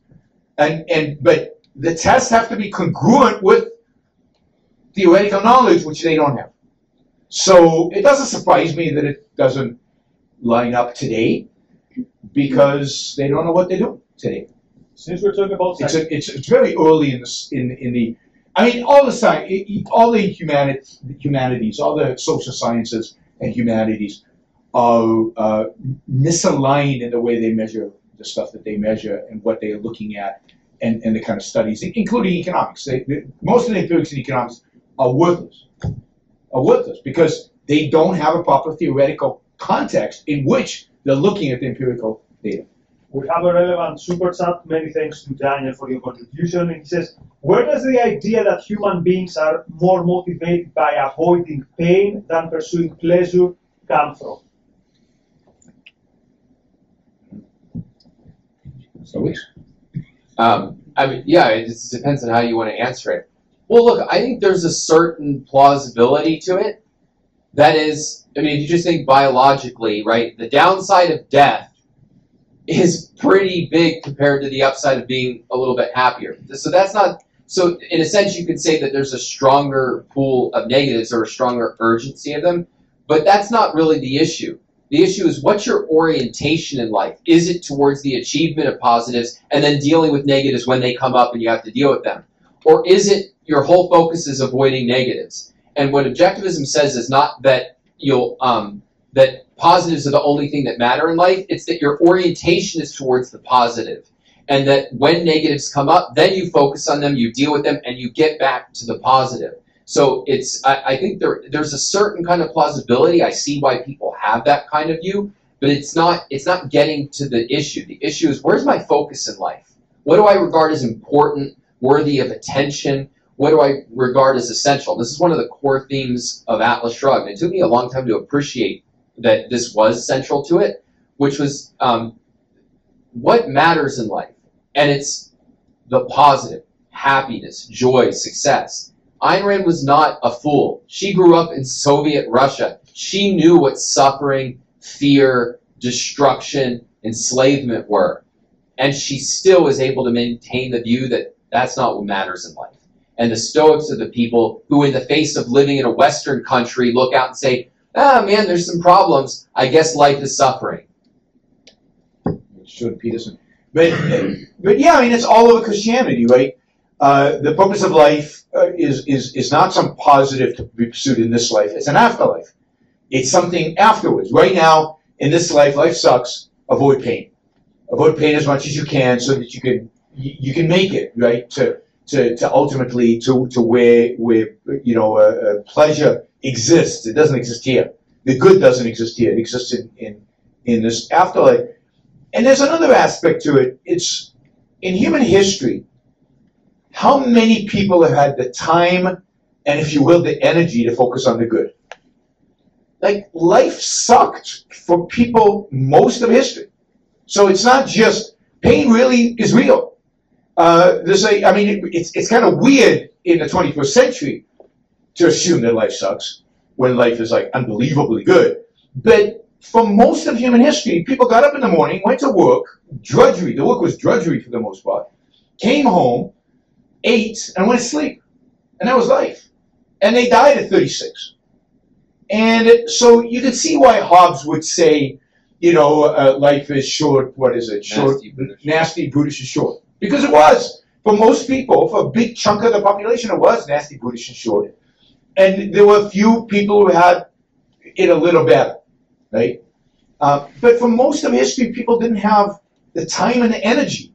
And, and, but the tests have to be congruent with theoretical knowledge, which they don't have. So it doesn't surprise me that it doesn't line up today because they don't know what they do today. Since we're talking about It's, a, it's, it's very early in the, in, in the, I mean, all the sci, it- it- all the humani- humanities, all the social sciences and humanities are uh, misaligned in the way they measure the stuff that they measure and what they are looking at and, and the kind of studies, including economics. They, they- most of the empirics in economics are worthless, are worthless because they don't have a proper theoretical context in which they're looking at the empirical data. We have a relevant super chat. Many thanks to Daniel for your contribution. And he says, where does the idea that human beings are more motivated by avoiding pain than pursuing pleasure come from? So Um, I mean, yeah, it just depends on how you want to answer it. Well, look, I think there's a certain plausibility to it. That is, I mean, if you just think biologically, right, the downside of death is pretty big compared to the upside of being a little bit happier. So that's not, so in a sense, you could say that there's a stronger pool of negatives or a stronger urgency of them, but that's not really the issue. The issue is what's your orientation in life? Is it towards the achievement of positives and then dealing with negatives when they come up and you have to deal with them? Or is it your whole focus is avoiding negatives? And what objectivism says is not that you'll um, that positives are the only thing that matter in life. It's that your orientation is towards the positive, and that when negatives come up, then you focus on them, you deal with them, and you get back to the positive. So it's I, I think there there's a certain kind of plausibility. I see why people have that kind of view, but it's not it's not getting to the issue. The issue is where's my focus in life? What do I regard as important, worthy of attention? What do I regard as essential? This is one of the core themes of Atlas Shrugged. It took me a long time to appreciate that this was central to it, which was um, what matters in life, and it's the positive, happiness, joy, success. Ayn Rand was not a fool. She grew up in Soviet Russia. She knew what suffering, fear, destruction, enslavement were. And she still was able to maintain the view that that's not what matters in life. And the Stoics are the people who, in the face of living in a Western country, look out and say, ah, man, there's some problems. I guess life is suffering. Jordan Peterson. But, but yeah, I mean, it's all over Christianity, right? Uh, the purpose of life uh, is, is, is not some positive to be pursued in this life. It's an afterlife. It's something afterwards. Right now, in this life, life sucks. Avoid pain. Avoid pain as much as you can so that you can, you, you can make it, right? To, to, to ultimately to, to where, where, you know, uh, uh, pleasure exists. It doesn't exist here. The good doesn't exist here. It exists in, in, in this afterlife. And there's another aspect to it. It's in human history, how many people have had the time and, if you will, the energy to focus on the good? Like, life sucked for people most of history. So it's not just, pain really is real. Uh, there's a, I mean, it, it's, it's kind of weird in the 21st century to assume that life sucks when life is like unbelievably good. But for most of human history, people got up in the morning, went to work, drudgery, the work was drudgery for the most part, came home, ate, and went to sleep. And that was life. And they died at 36. And it, so you can see why Hobbes would say, you know, uh, life is short, what is it? Short, Nasty, brutish. nasty, brutish, and short. Because it was. For most people, for a big chunk of the population, it was nasty, brutish, and short. And there were a few people who had it a little better, right? Uh, but for most of history, people didn't have the time and the energy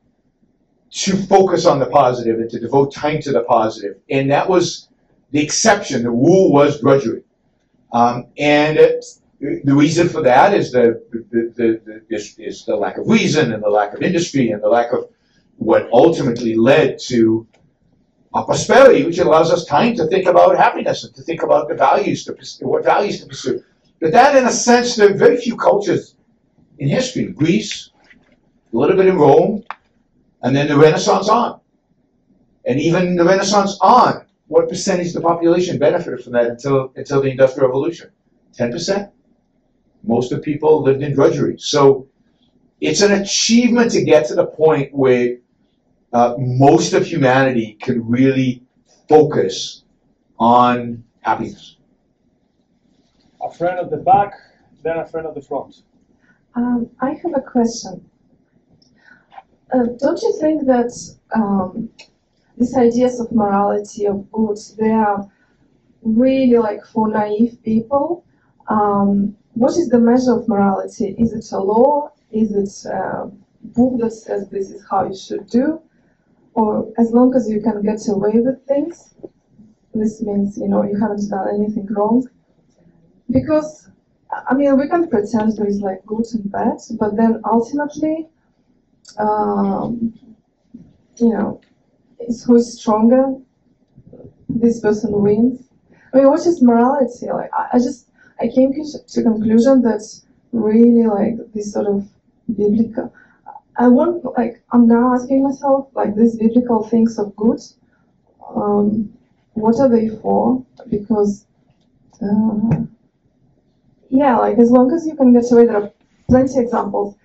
to focus on the positive and to devote time to the positive. And that was the exception. The rule was drudgery. Um, and it, the reason for that is the, the, the, the is, is the lack of reason and the lack of industry and the lack of what ultimately led to a prosperity, which allows us time to think about happiness and to think about the values, to what values to pursue. But that, in a sense, there are very few cultures in history. Greece, a little bit in Rome, and then the Renaissance on. And even the Renaissance on, what percentage of the population benefited from that until, until the Industrial Revolution? Ten percent? Most of the people lived in drudgery. So it's an achievement to get to the point where uh, most of humanity can really focus on happiness. A friend at the back, then a friend at the front. Um, I have a question. Uh, don't you think that um, these ideas of morality, of goods, they are really like for naive people? Um, what is the measure of morality? Is it a law? Is it a book that says this is how you should do? Or as long as you can get away with things, this means you know you haven't done anything wrong. Because I mean, we can pretend there is like good and bad, but then ultimately, um, you know, it's who is stronger. This person wins. I mean, what is morality? Like, I, I just I came to conclusion that really like this sort of biblical. I want like I'm now asking myself like these biblical things of good. Um, what are they for? Because. Uh, yeah, like as long as you can get away, there are plenty of examples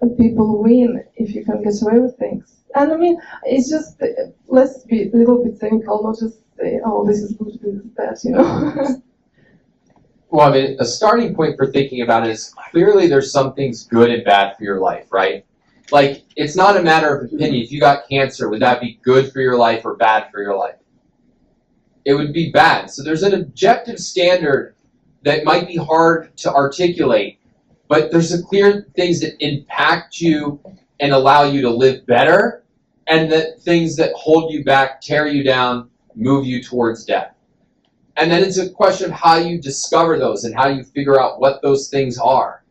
that people win if you can get away with things. And I mean, it's just let's be a little bit cynical, not just say, oh, this is good, this is bad, you know. Well, I mean, a starting point for thinking about it is clearly there's some things good and bad for your life, right? Like, it's not a matter of opinion. If you got cancer, would that be good for your life or bad for your life? It would be bad. So there's an objective standard that might be hard to articulate, but there's a clear things that impact you and allow you to live better, and that things that hold you back, tear you down, move you towards death. And then it's a question of how you discover those and how you figure out what those things are.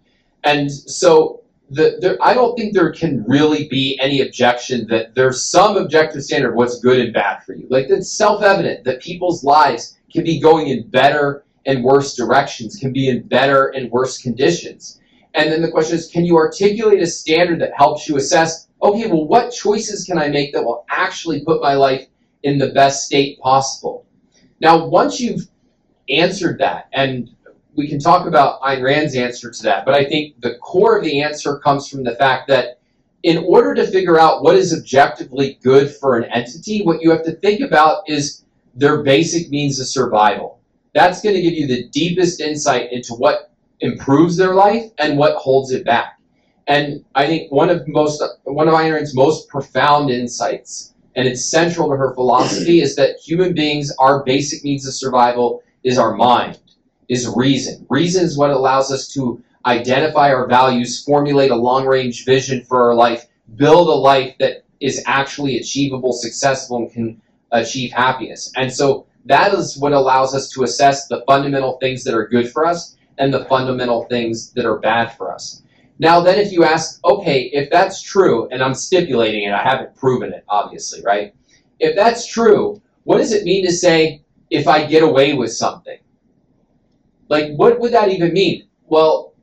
And so the, there, I don't think there can really be any objection that there's some objective standard of what's good and bad for you. Like it's self-evident that people's lives can be going in better and worse directions, can be in better and worse conditions. And then the question is, can you articulate a standard that helps you assess, okay, well, what choices can I make that will actually put my life in the best state possible? Now, once you've answered that, and we can talk about Ayn Rand's answer to that, but I think the core of the answer comes from the fact that in order to figure out what is objectively good for an entity, what you have to think about is their basic means of survival. That's going to give you the deepest insight into what improves their life and what holds it back. And I think one of most one of Ayn Rand's most profound insights and it's central to her philosophy, is that human beings, our basic means of survival is our mind, is reason. Reason is what allows us to identify our values, formulate a long range vision for our life, build a life that is actually achievable, successful, and can achieve happiness. And so that is what allows us to assess the fundamental things that are good for us and the fundamental things that are bad for us. Now, then, if you ask, okay, if that's true, and I'm stipulating it, I haven't proven it, obviously, right? If that's true, what does it mean to say, if I get away with something? Like, what would that even mean? Well,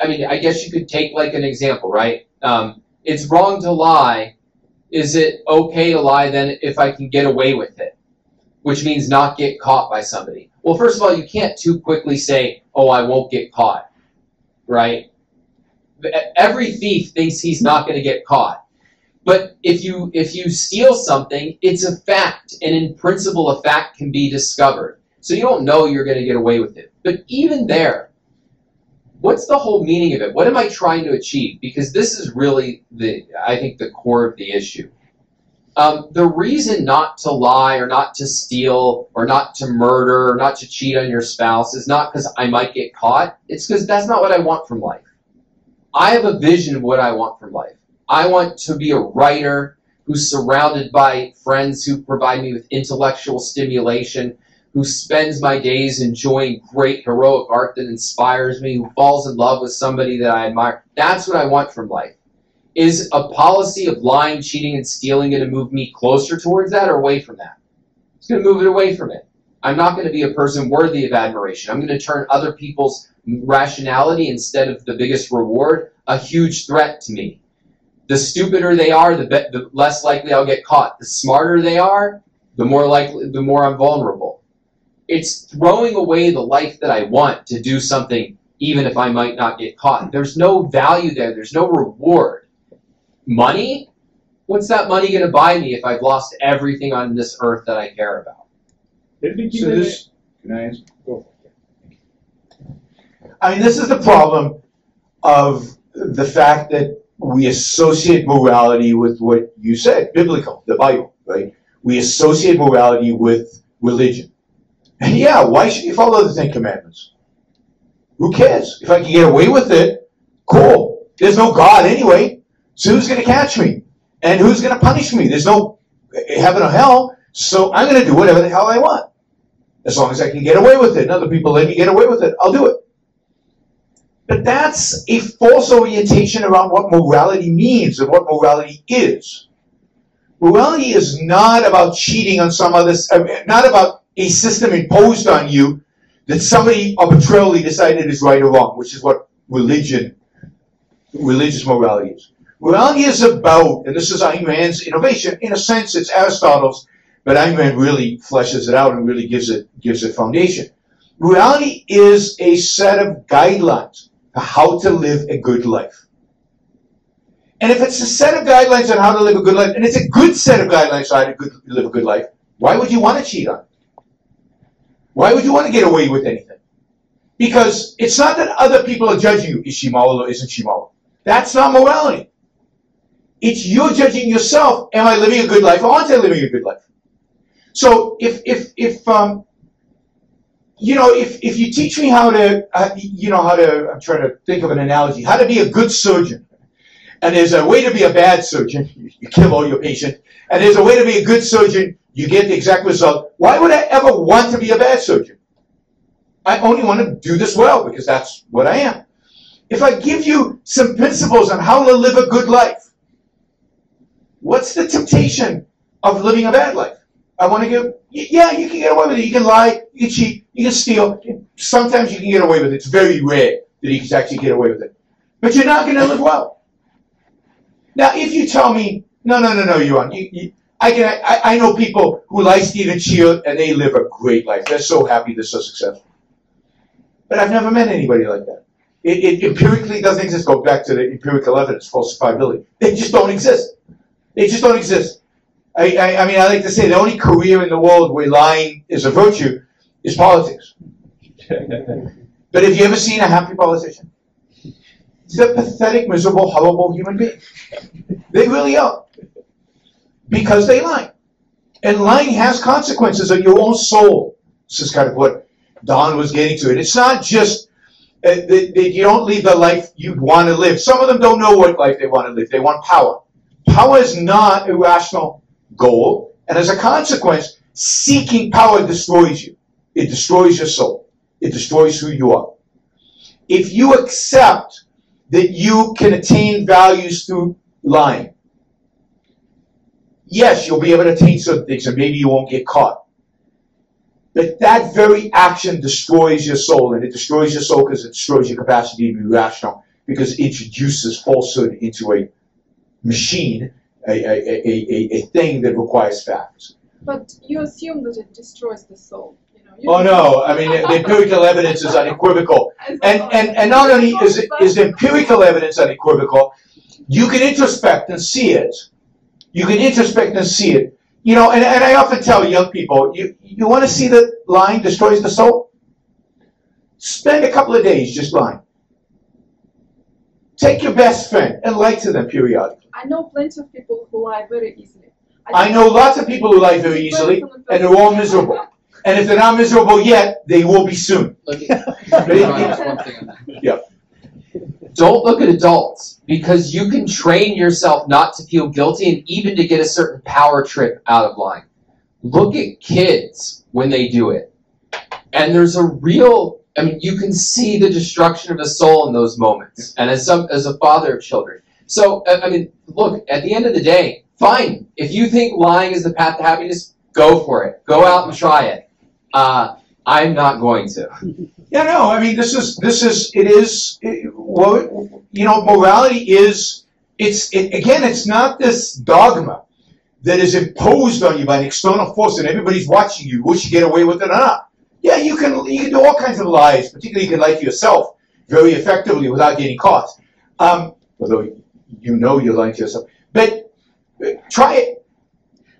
I mean, I guess you could take, like, an example, right? Um, it's wrong to lie. Is it okay to lie then if I can get away with it? Which means not get caught by somebody. Well, first of all, you can't too quickly say, oh, I won't get caught, right? every thief thinks he's not going to get caught. But if you if you steal something, it's a fact, and in principle, a fact can be discovered. So you don't know you're going to get away with it. But even there, what's the whole meaning of it? What am I trying to achieve? Because this is really the I think the core of the issue. Um, the reason not to lie or not to steal or not to murder or not to cheat on your spouse is not because I might get caught. It's because that's not what I want from life. I have a vision of what I want from life. I want to be a writer who's surrounded by friends who provide me with intellectual stimulation, who spends my days enjoying great heroic art that inspires me, who falls in love with somebody that I admire. That's what I want from life. Is a policy of lying, cheating, and stealing going to move me closer towards that or away from that? It's going to move it away from it. I'm not going to be a person worthy of admiration. I'm going to turn other people's rationality instead of the biggest reward a huge threat to me. The stupider they are, the, the less likely I'll get caught. The smarter they are, the more likely, the more I'm vulnerable. It's throwing away the life that I want to do something, even if I might not get caught. There's no value there. There's no reward. Money? What's that money going to buy me if I've lost everything on this earth that I care about? Let me give So this, can I answer? Go. I mean, this is the problem of the fact that we associate morality with what you said, biblical, the Bible, right? We associate morality with religion. Yeah, why should you follow the Ten Commandments? Who cares? If I can get away with it, cool. There's no God anyway. So who's going to catch me? And who's going to punish me? There's no heaven or hell. So I'm going to do whatever the hell I want. As long as I can get away with it. And other people let me get away with it. I'll do it. But that's a false orientation around what morality means and what morality is. Morality is not about cheating on some other, uh, not about a system imposed on you that somebody arbitrarily decided is right or wrong, which is what religion, religious morality is. Morality is about, and this is Ayn Rand's innovation, in a sense it's Aristotle's, but Ayn Rand really fleshes it out and really gives it, gives it foundation. Morality is a set of guidelines for how to live a good life. And if it's a set of guidelines on how to live a good life, and it's a good set of guidelines on how to live a good life, why would you want to cheat on it? Why would you want to get away with anything? Because it's not that other people are judging you. Is she moral or isn't she moral? That's not morality. It's you're judging yourself. Am I living a good life or aren't I living a good life? So if if if um, you know if if you teach me how to uh, you know how to I'm trying to think of an analogy how to be a good surgeon, and there's a way to be a bad surgeon. You, you kill all your patients, and there's a way to be a good surgeon. You get the exact result. Why would I ever want to be a bad surgeon? I only want to do this well because that's what I am. If I give you some principles on how to live a good life, what's the temptation of living a bad life? I want to give, yeah, you can get away with it. You can lie, you can cheat, you can steal. Sometimes you can get away with it. It's very rare that you can actually get away with it. But you're not going to live well. Now, if you tell me, no, no, no, no, Yaron, you, you, I can, I, I know people who like Stephen Cheer and they live a great life. They're so happy, they're so successful. But I've never met anybody like that. It, it empirically doesn't exist. Go back to the empirical evidence, falsifiability. They just don't exist. They just don't exist. I, I, I mean, I like to say the only career in the world where lying is a virtue is politics. but have you ever seen a happy politician? They're pathetic, miserable, horrible human being. They really are. Because they lie. And lying has consequences on your own soul. This is kind of what Don was getting to. And it's not just uh, that you don't live the life you want to live. Some of them don't know what life they want to live. They want power. Power is not a rational goal. And as a consequence, seeking power destroys you. It destroys your soul. It destroys who you are. If you accept that you can attain values through lying, yes, you'll be able to attain certain things and maybe you won't get caught. But that very action destroys your soul, and it destroys your soul because it destroys your capacity to be rational, because it introduces falsehood into a machine, a, a, a, a, a thing that requires facts. But you assume that it destroys the soul. You know, Oh no, I mean, the empirical evidence is unequivocal. And, and, and not only is, it- is empirical evidence unequivocal, you can introspect and see it. You can introspect and see it. You know, and, and I often tell young people, you, you want to see that lying destroys the soul? Spend a couple of days just lying. Take your best friend and lie to them periodically. I know plenty of people who lie very easily. I know lots of people who lie very easily, and they're all miserable. And if they're not miserable yet, they will be soon. Look at, just one thing on that. Yeah. Don't look at adults because you can train yourself not to feel guilty and even to get a certain power trip out of lying. Look at kids when they do it. And there's a real I mean you can see the destruction of the soul in those moments. And as some as a father of children. So I I mean look, at the end of the day, fine. If you think lying is the path to happiness, go for it. Go out and try it. Uh, I'm not going to. Yeah, no, I mean, this is, this is, it is, it, well, you know, morality is, it's, it, again, it's not this dogma that is imposed on you by an external force and everybody's watching you, will you get away with it or not? Yeah, you can you can do all kinds of lies, particularly you can lie to yourself very effectively without getting caught. Um, although you know you're lying to yourself. But try it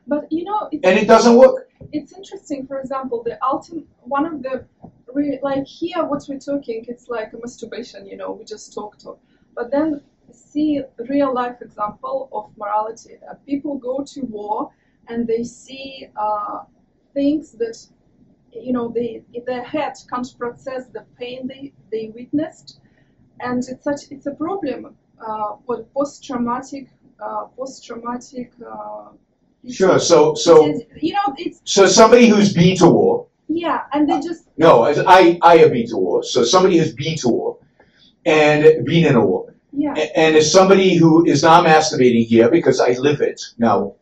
But you know, it's, and it doesn't work. It's interesting. For example, the ultimate one of the re, like here, what we're talking, it's like a masturbation. You know, we just talk talk. But then see real life example of morality. Uh, people go to war and they see uh, things that you know they their head can't process the pain they they witnessed, and it's such it's a problem. Uh, what post traumatic uh, post traumatic. Sure. So so is, you know, it's so somebody who's been to war. yeah, and they just No, as I I have been to war. So somebody who's been to war and been in a war. yeah, And as somebody who is not masturbating here because I live it now,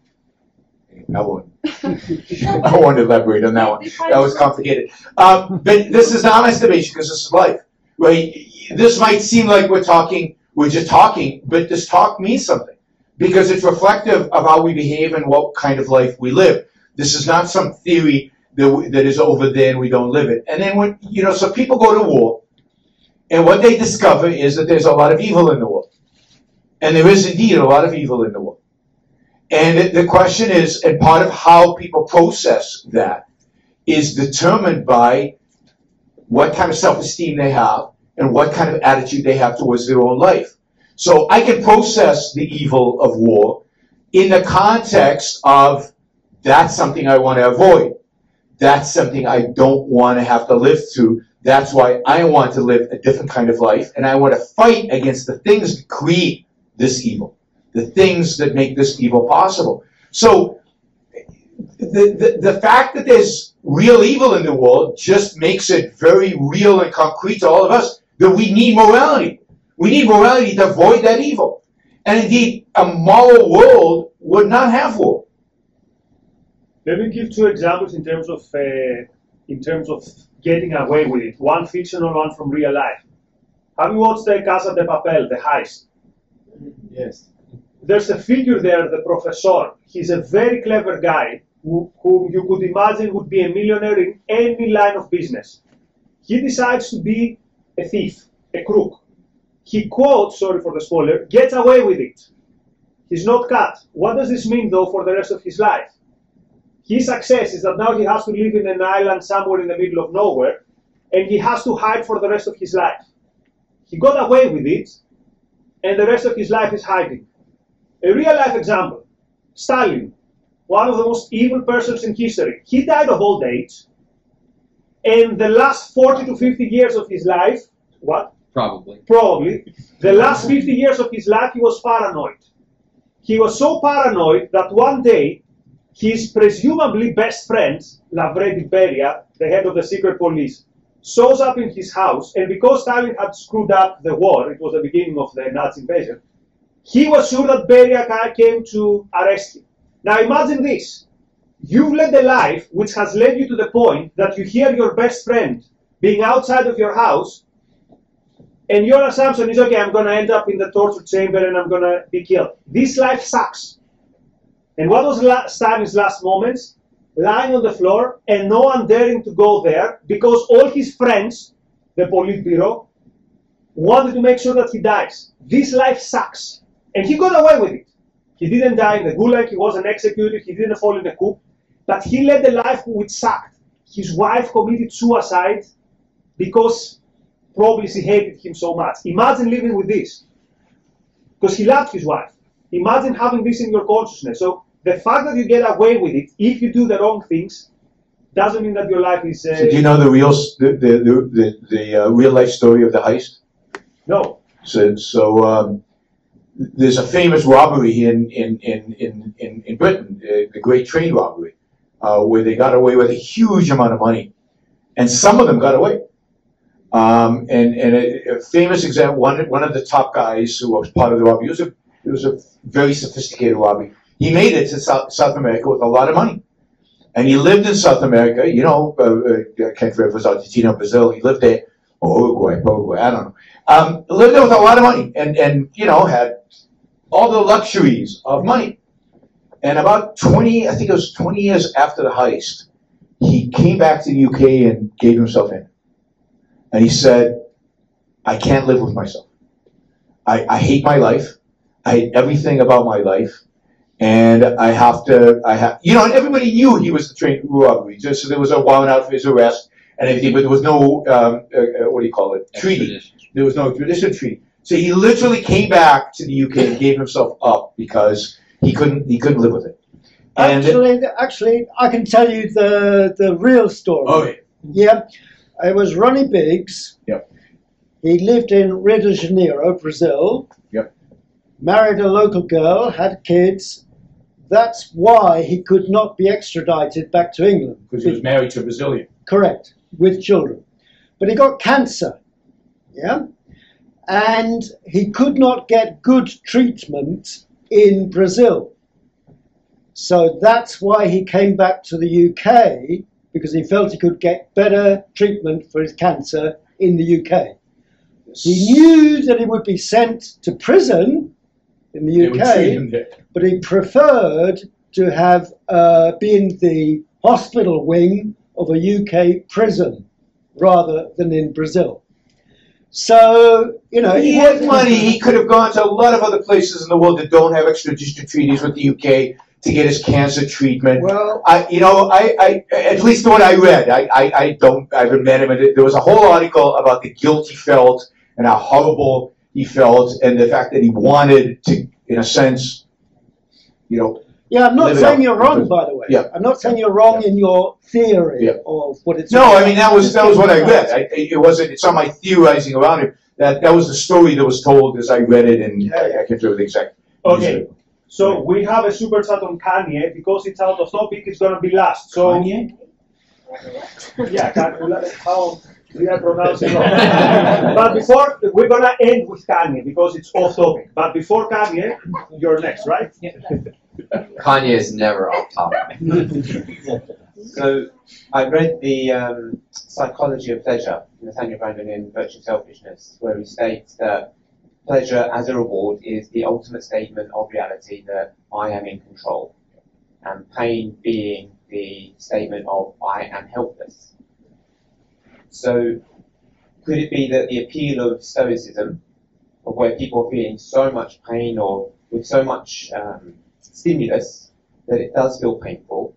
I won't. I won't elaborate on that one. That was complicated. Um, but this is not masturbation because this is life, right? This might seem like we're talking, we're just talking, but this talk means something because it's reflective of how we behave and what kind of life we live. This is not some theory that, that is over there and we don't live it. And then when, you know, so people go to war and what they discover is that there's a lot of evil in the world. And there is indeed a lot of evil in the world. And the question is, and part of how people process that is determined by what kind of self-esteem they have and what kind of attitude they have towards their own life. So I can process the evil of war in the context of that's something I want to avoid. That's something I don't want to have to live through. That's why I want to live a different kind of life and I want to fight against the things that create this evil, the things that make this evil possible. So the, the, the fact that there's real evil in the world just makes it very real and concrete to all of us that we need morality. We need morality to avoid that evil. And indeed, a moral world would not have war. Let me give two examples in terms of uh, in terms of getting away with it. One fictional, one from real life. Have you watched the Casa de Papel, the heist? Yes. There's a figure there, the professor. He's a very clever guy who, whom you could imagine would be a millionaire in any line of business. He decides to be a thief, a crook. He quotes, sorry for the spoiler, gets away with it. He's not cut. What does this mean though for the rest of his life? His success is that now he has to live in an island somewhere in the middle of nowhere and he has to hide for the rest of his life. He got away with it and the rest of his life is hiding. A real life example Stalin, one of the most evil persons in history. He died of old age and the last 40 to 50 years of his life, what? Probably. probably, the last 50 years of his life, he was paranoid. He was so paranoid that one day, his presumably best friend, Lavrenti Beria, the head of the secret police, shows up in his house, and because Stalin had screwed up the war, it was the beginning of the Nazi invasion, he was sure that Beria came to arrest him. Now imagine this. You've led a life which has led you to the point that you hear your best friend being outside of your house and your assumption is okay. I'm going to end up in the torture chamber and i'm going to be killed. This life sucks. And what was la- stalin's last moments? Lying on the floor and no one daring to go there because all his friends the politburo wanted to make sure that he dies. This life sucks. And he got away with it. He didn't die in the gulag. He wasn't executed. He didn't fall in a coup. But he led a life which sucked. His wife committed suicide because probably she hated him so much. Imagine living with this. Because he loved his wife. Imagine having this in your consciousness. So the fact that you get away with it, if you do the wrong things, doesn't mean that your life is. Uh, So do you know the real the the the, the, the uh, real life story of the heist? no. So, so um, there's a famous robbery in in in in in, in Britain, uh, the Great Train Robbery, uh, where they got away with a huge amount of money, and some of them got away. Um, and and a, a famous example, one one of the top guys who was part of the robbery, it was a was a very sophisticated robbery. He made it to South, South America with a lot of money, and he lived in South America. You know, uh, uh, was Argentina, Brazil. He lived there, or Uruguay, Uruguay, I don't know. Um, lived there with a lot of money, and and you know had all the luxuries of money. And about 20, I think it was 20 years after the heist, he came back to the UK and gave himself in. And he said, I can't live with myself. I, I hate my life. I hate everything about my life. And I have to, I have, you know, and everybody knew he was the trained robbery. Just so there was a warrant out for his arrest and everything, but there was no, um, uh, uh, what do you call it? Treaty. There was no extradition treaty. So he literally came back to the UK and gave himself up because he couldn't, he couldn't live with it. And Actually, actually, I can tell you the the real story. Oh, yeah. Yeah, it was Ronnie Biggs. Yep. He lived in Rio de Janeiro, Brazil. Yep. Married a local girl, had kids. That's why he could not be extradited back to England. because he was married to a Brazilian. Correct, with children. But he got cancer. Yeah? And he could not get good treatment in Brazil. So that's why he came back to the UK because he felt he could get better treatment for his cancer in the UK. He knew that he would be sent to prison in the They would treat UK, but he preferred to have uh, be in the hospital wing of a UK prison rather than in Brazil. So you know, He had money. He could have gone to a lot of other places in the world that don't have extradition treaties with the UK to get his cancer treatment. Well, I, you know, I, I, at least what I read, I, I, I don't, I haven't met him. and There was a whole article about the guilt he felt and how horrible he felt, and the fact that he wanted to, in a sense, you know, yeah, I'm not saying you're wrong, by the way. Yeah. I'm not saying you're wrong in your theory Yeah. of what it's. No, I mean that was that was what I read. I, it wasn't. It's not my theorizing around it. That that was the story that was told as I read it, and I, I can't remember the exact. Okay. So we have a super chat on Kanye because it's out of topic. It's gonna be last. So yeah, Kanye, how we are pronouncing wrong. but before we're gonna end with Kanye because it's off topic. But before Kanye, you're next, right? Kanye is never off topic. So I read the um, Psychology of Pleasure, Nathaniel Branden in Virtue Selfishness, where he states that pleasure as a reward is the ultimate statement of reality that I am in control, and pain being the statement of I am helpless. So could it be that the appeal of Stoicism, of where people are feeling so much pain or with so much um, stimulus that it does feel painful,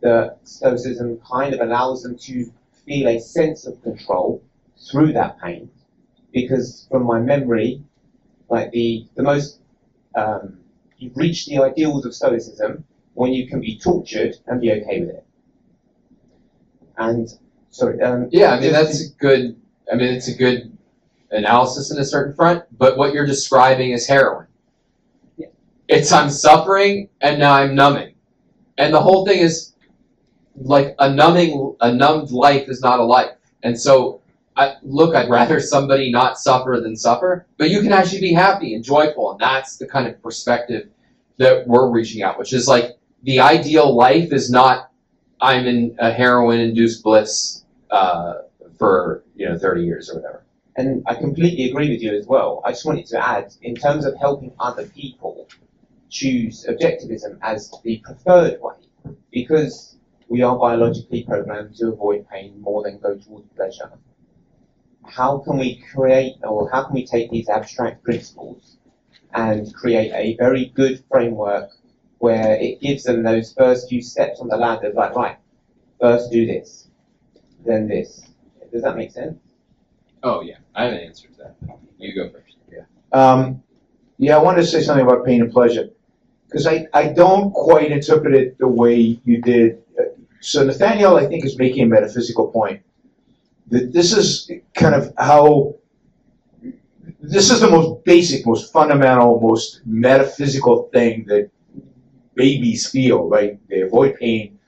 that Stoicism kind of allows them to feel a sense of control through that pain. Because from my memory, like the, the most, um, you've reached the ideals of Stoicism when you can be tortured and be okay with it. And, sorry, um, Yeah, I mean that's a good. I mean it's a good analysis in a certain front. But what you're describing is heroin. Yeah. It's I'm suffering and now I'm numbing, and the whole thing is like a numbing, a numbed life is not a life. And so, I, look, I'd rather somebody not suffer than suffer, but you can actually be happy and joyful, and that's the kind of perspective that we're reaching out, which is like the ideal life is not I'm in a heroin-induced bliss uh, for you know 30 years or whatever. And I completely agree with you as well. I just wanted to add, in terms of helping other people choose objectivism as the preferred way, because we are biologically programmed to avoid pain more than go towards pleasure. How can we create, or how can we take these abstract principles and create a very good framework where it gives them those first few steps on the ladder, like, right, first do this, then this. Does that make sense? Oh yeah, I have an answer to that. You go first. Yeah. Um, yeah, I wanted to say something about pain and pleasure because I, I don't quite interpret it the way you did. So Nathaniel, I think, is making a metaphysical point that this is kind of how this is the most basic, most fundamental, most metaphysical thing that babies feel. Right? They avoid pain.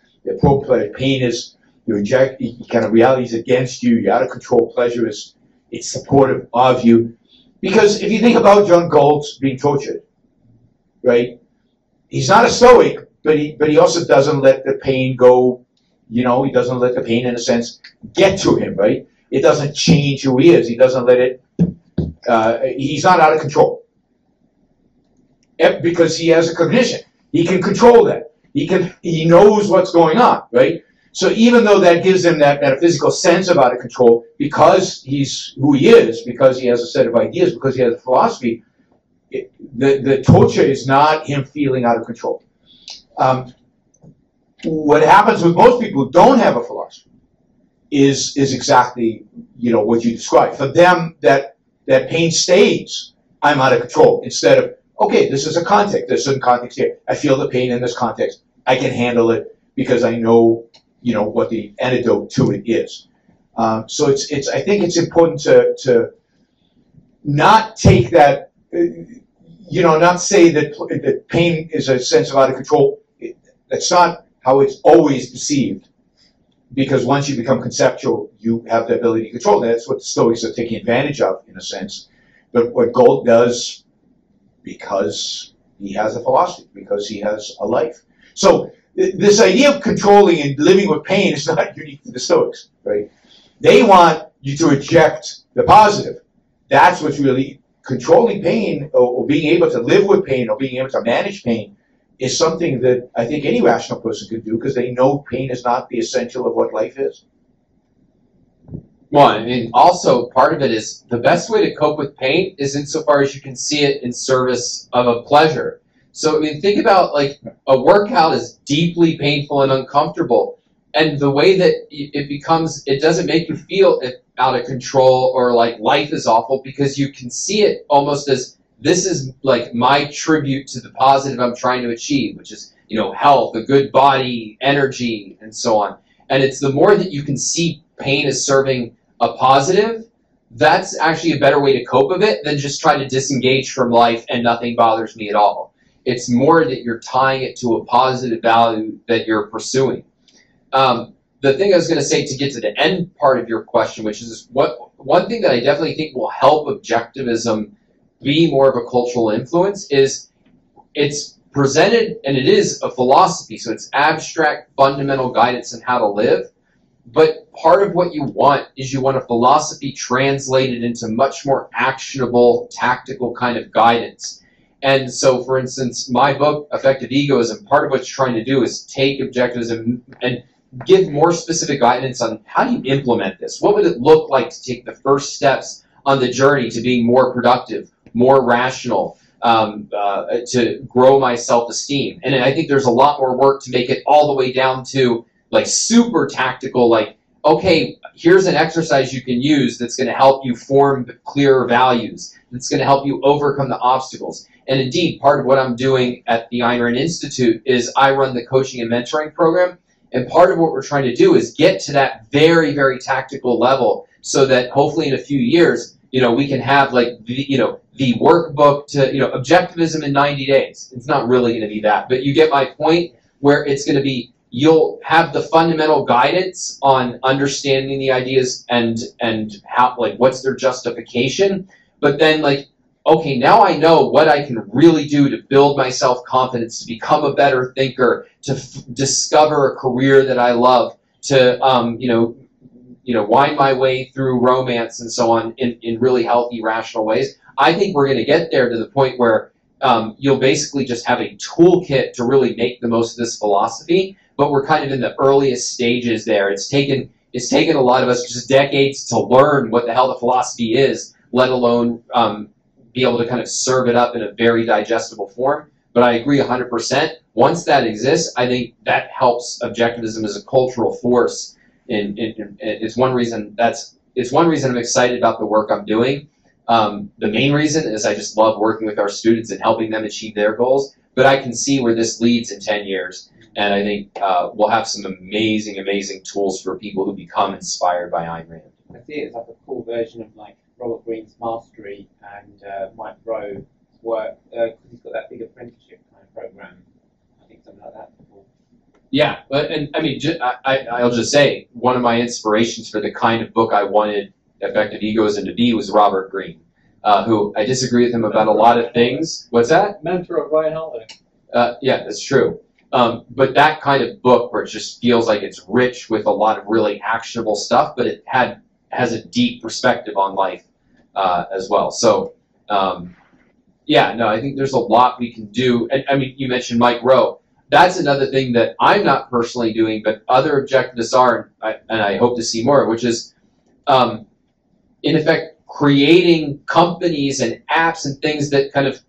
Pro pleasure. Pain is you reject. Kind of reality is against you. You're out of control. Pleasure is it's supportive of you. Because if you think about John Galt's being tortured, right? He's not a stoic, but he but he also doesn't let the pain go. You know, he doesn't let the pain, in a sense, get to him. Right? It doesn't change who he is. He doesn't let it. Uh, he's not out of control because he has a cognition. He can control that. He can, he knows what's going on, right? So even though that gives him that metaphysical sense of out of control, because he's who he is, because he has a set of ideas, because he has a philosophy, it, the, the torture is not him feeling out of control. Um, what happens with most people who don't have a philosophy is is exactly you know what you described. For them, that that pain stays. I'm out of control. Instead of okay, this is a context. There's some context here. I feel the pain in this context. I can handle it because I know you know what the antidote to it is. Um, so it's it's I think it's important to to not take that you know not say that that pain is a sense of out of control. That's not how it's always perceived. Because once you become conceptual, you have the ability to control. That's what the Stoics are taking advantage of, in a sense. But what Galt does, because he has a philosophy, because he has a life. So this idea of controlling and living with pain is not unique to the Stoics, right? They want you to reject the positive. That's what's really controlling pain or, or being able to live with pain or being able to manage pain is something that I think any rational person could do because they know pain is not the essential of what life is. Well, I mean, also part of it is the best way to cope with pain is insofar as you can see it in service of a pleasure. So, I mean, think about like a workout is deeply painful and uncomfortable. And the way that it becomes, it doesn't make you feel out of control or like life is awful because you can see it almost as this is like my tribute to the positive I'm trying to achieve, which is, you know, health, a good body, energy, and so on. And it's the more that you can see pain as serving a positive, that's actually a better way to cope with it than just try to disengage from life and nothing bothers me at all. It's more that you're tying it to a positive value that you're pursuing. Um, the thing I was going to say to get to the end part of your question, which is what one thing that I definitely think will help objectivism be more of a cultural influence is it's presented and it is a philosophy. So it's abstract fundamental guidance on how to live. But part of what you want is you want a philosophy translated into much more actionable tactical kind of guidance. And so for instance my book effective egoism part of what it's trying to do is take objectivism and give more specific guidance on how do you implement this? What would it look like to take the first steps on the journey to being more productive more rational, um, uh, to grow my self-esteem. And I think there's a lot more work to make it all the way down to like super tactical, like, okay, here's an exercise you can use that's going to help you form clearer values, that's going to help you overcome the obstacles. And indeed, part of what I'm doing at the Rand Institute is I run the coaching and mentoring program. And part of what we're trying to do is get to that very, very tactical level so that hopefully in a few years, you know, we can have like, you know, the workbook to, you know, objectivism in 90 days. It's not really going to be that, but you get my point where it's going to be you'll have the fundamental guidance on understanding the ideas and and how like what's their justification, but then like okay, now I know what I can really do to build my self confidence, to become a better thinker, to discover a career that I love, to um, you know you know wind my way through romance and so on in, in really healthy, rational ways. I think we're going to get there to the point where um, you'll basically just have a toolkit to really make the most of this philosophy. But we're kind of in the earliest stages there. It's taken it's taken a lot of us just decades to learn what the hell the philosophy is, let alone um, be able to kind of serve it up in a very digestible form. But I agree 100%. Once that exists, I think that helps objectivism as a cultural force. And it's one reason that's it's one reason I'm excited about the work I'm doing um, the main reason is I just love working with our students and helping them achieve their goals. But I can see where this leads in 10 years. And I think uh, we'll have some amazing, amazing tools for people who become inspired by Ayn Rand. I see it as like a cool version of like Robert Greene's Mastery and uh, Mike Rowe's work because uh, he's got that big apprenticeship kind of program. I think something like that. Yeah, but and I mean, I, I'll just say one of my inspirations for the kind of book I wanted effective egoism into be was Robert Greene, uh, who I disagree with him about a lot of things. What's that? Mentor of Ryan Holiday. Uh, yeah, that's true. Um, but that kind of book where it just feels like it's rich with a lot of really actionable stuff, but it had has a deep perspective on life uh, as well. So um, yeah, no, I think there's a lot we can do. And I mean, you mentioned Mike Rowe. That's another thing that I'm not personally doing, but other objectivists are, and I, and I hope to see more, which is, um, in effect, creating companies and apps and things that kind of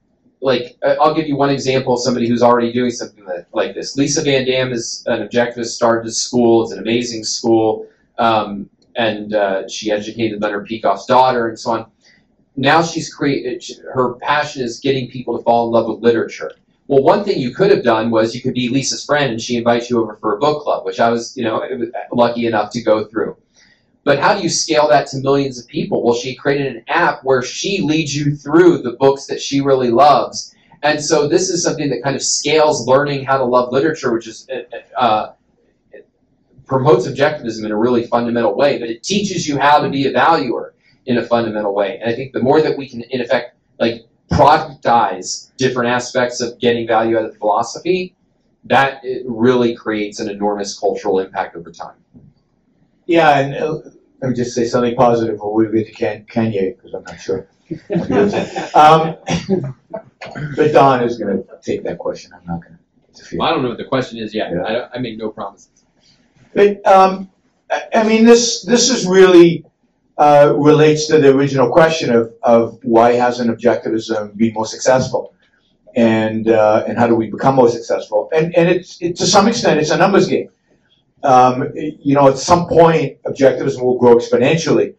like I'll give you one example of somebody who's already doing something that, like this. Lisa VanDamme is an objectivist, started a school. It's an amazing school, um, and uh, she educated Leonard Peikoff's daughter and so on. Now she's created. Her passion is getting people to fall in love with literature. Well, one thing you could have done was you could be Lisa's friend and she invites you over for a book club, which I was, you know, lucky enough to go through. But how do you scale that to millions of people? Well, she created an app where she leads you through the books that she really loves. And so this is something that kind of scales learning how to love literature, which is uh, uh promotes objectivism in a really fundamental way, but it teaches you how to be a valuer in a fundamental way. And I think the more that we can, in effect, like productize different aspects of getting value out of philosophy, that really creates an enormous cultural impact over time. Yeah, and uh, let me just say something positive before we get to Ken- Kanye, because I'm not sure. um, but Don is going to take that question. I'm not going to. Well, I don't know what the question is yet. Yeah. I, I made no promises. But um, I I mean, this this is really uh, relates to the original question of, of why hasn't objectivism been more successful, and uh, and how do we become more successful? And and it's it, to some extent it's a numbers game. Um, you know, at some point, objectivism will grow exponentially,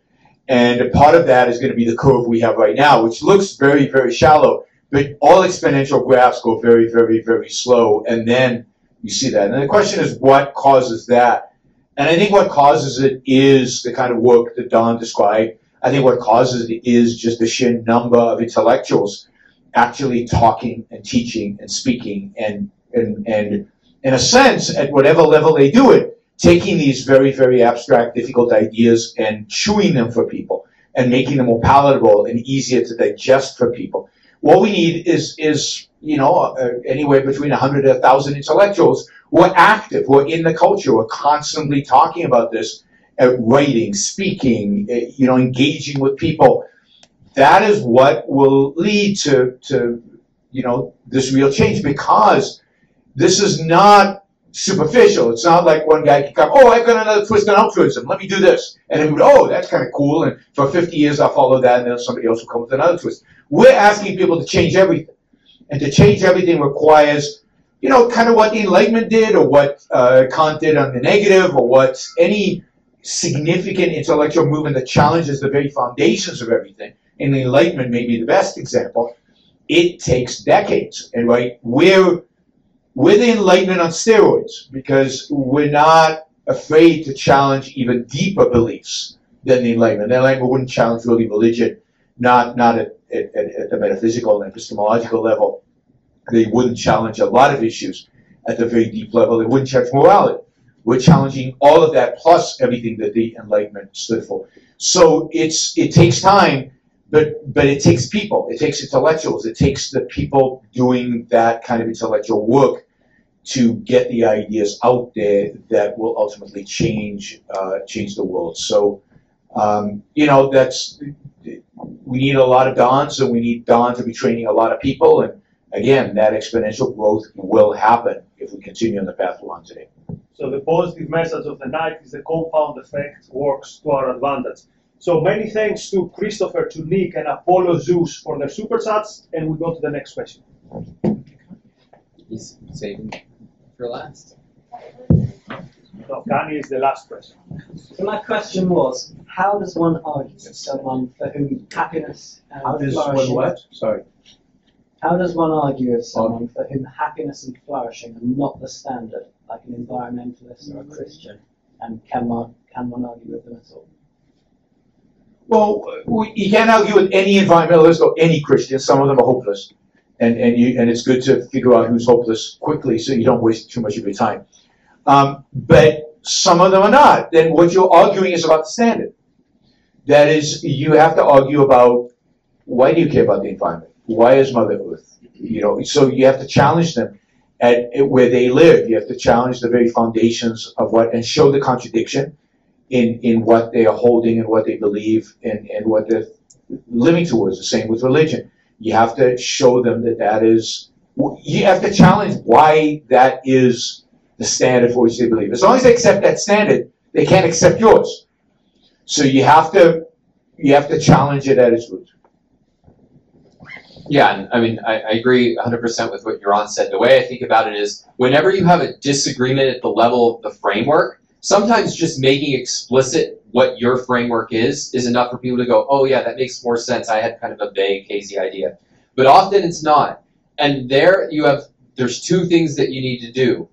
and part of that is going to be the curve we have right now, which looks very very shallow. But all exponential graphs go very very very slow, and then you see that. And the question is, what causes that? And I think what causes it is the kind of work that Don described. I think what causes it is just the sheer number of intellectuals actually talking and teaching and speaking and, and, and in a sense, at whatever level they do it, taking these very, very abstract, difficult ideas and chewing them for people and making them more palatable and easier to digest for people. What we need is, is you know, uh, anywhere between 100 and 1,000 intellectuals who are active, who are in the culture, who are constantly talking about this, uh, writing, speaking, uh, you know, engaging with people. That is what will lead to, to, you know, this real change because this is not superficial. It's not like one guy can come, oh, I've got another twist on altruism. Let me do this. And then, oh, that's kind of cool. And for 50 years, I'll follow that. And then somebody else will come with another twist. We're asking people to change everything. And to change everything requires, you know, kind of what the Enlightenment did or what uh, Kant did on the negative or what any significant intellectual movement that challenges the very foundations of everything. And the Enlightenment may be the best example. It takes decades. And right, we're, we're the Enlightenment on steroids because we're not afraid to challenge even deeper beliefs than the Enlightenment. The Enlightenment wouldn't challenge really religion, not, not at at, at, the metaphysical and epistemological level. They wouldn't challenge a lot of issues at the very deep level. They wouldn't challenge morality. We're challenging all of that plus everything that the Enlightenment stood for. So it's it takes time, but but it takes people. It takes intellectuals. It takes the people doing that kind of intellectual work to get the ideas out there that will ultimately change uh, change the world. So um, you know that's we need a lot of dons, and we need Don to be training a lot of people. And again, that exponential growth will happen if we continue on the path we're on today. So the positive message of the night is the compound effect works to our advantage. So many thanks to Christopher, to Nick, and Apollo Zeus for their super chats, and we go to the next question. He's saving for last. No, Kanye is the last question. So my question was, how does one argue with someone for whom happiness and How does one flourishing? what? Sorry. How does one argue with someone for whom happiness and flourishing are not the standard, like an environmentalist or a Christian? And can one can one argue with them at all? Well, you can't argue with any environmentalist or any Christian. Some of them are hopeless, and and you and it's good to figure out who's hopeless quickly so you don't waste too much of your time. Um, but some of them are not. Then what you're arguing is about the standard. That is, you have to argue about why do you care about the environment? Why is Mother Earth? You know, so you have to challenge them at, at where they live. You have to challenge the very foundations of what and show the contradiction in in what they are holding and what they believe and, and what they're living towards. The same with religion. You have to show them that that is, you have to challenge why that is the standard for which they believe. As long as they accept that standard, they can't accept yours. So you have to, you have to challenge it at its root. Yeah, I mean, I, I agree 100% with what Yaron said. The way I think about it is whenever you have a disagreement at the level of the framework, sometimes just making explicit what your framework is is enough for people to go, oh, yeah, that makes more sense. I had kind of a vague, hazy idea. But often it's not. And there you have, there's two things that you need to do.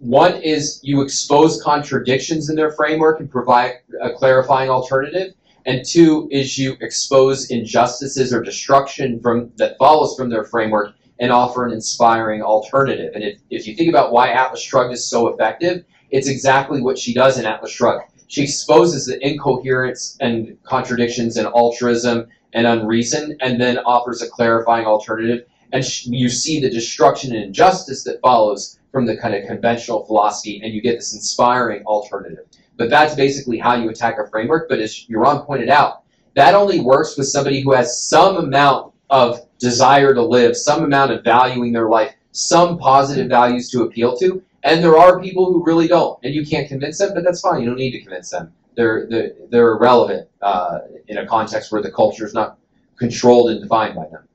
One is you expose contradictions in their framework and provide a clarifying alternative and two is you expose injustices or destruction from that follows from their framework and offer an inspiring alternative. And if, if you think about why Atlas Shrugged is so effective, it's exactly what she does in Atlas Shrugged. She exposes the incoherence and contradictions in altruism and unreason, and then offers a clarifying alternative. And you see the destruction and injustice that follows from the kind of conventional philosophy, and you get this inspiring alternative. But that's basically how you attack a framework. But as Yaron pointed out, that only works with somebody who has some amount of desire to live, some amount of valuing their life, some positive values to appeal to. And there are people who really don't, and you can't convince them, but that's fine. You don't need to convince them. They're they're, they're irrelevant uh, in a context where the culture is not controlled and defined by them.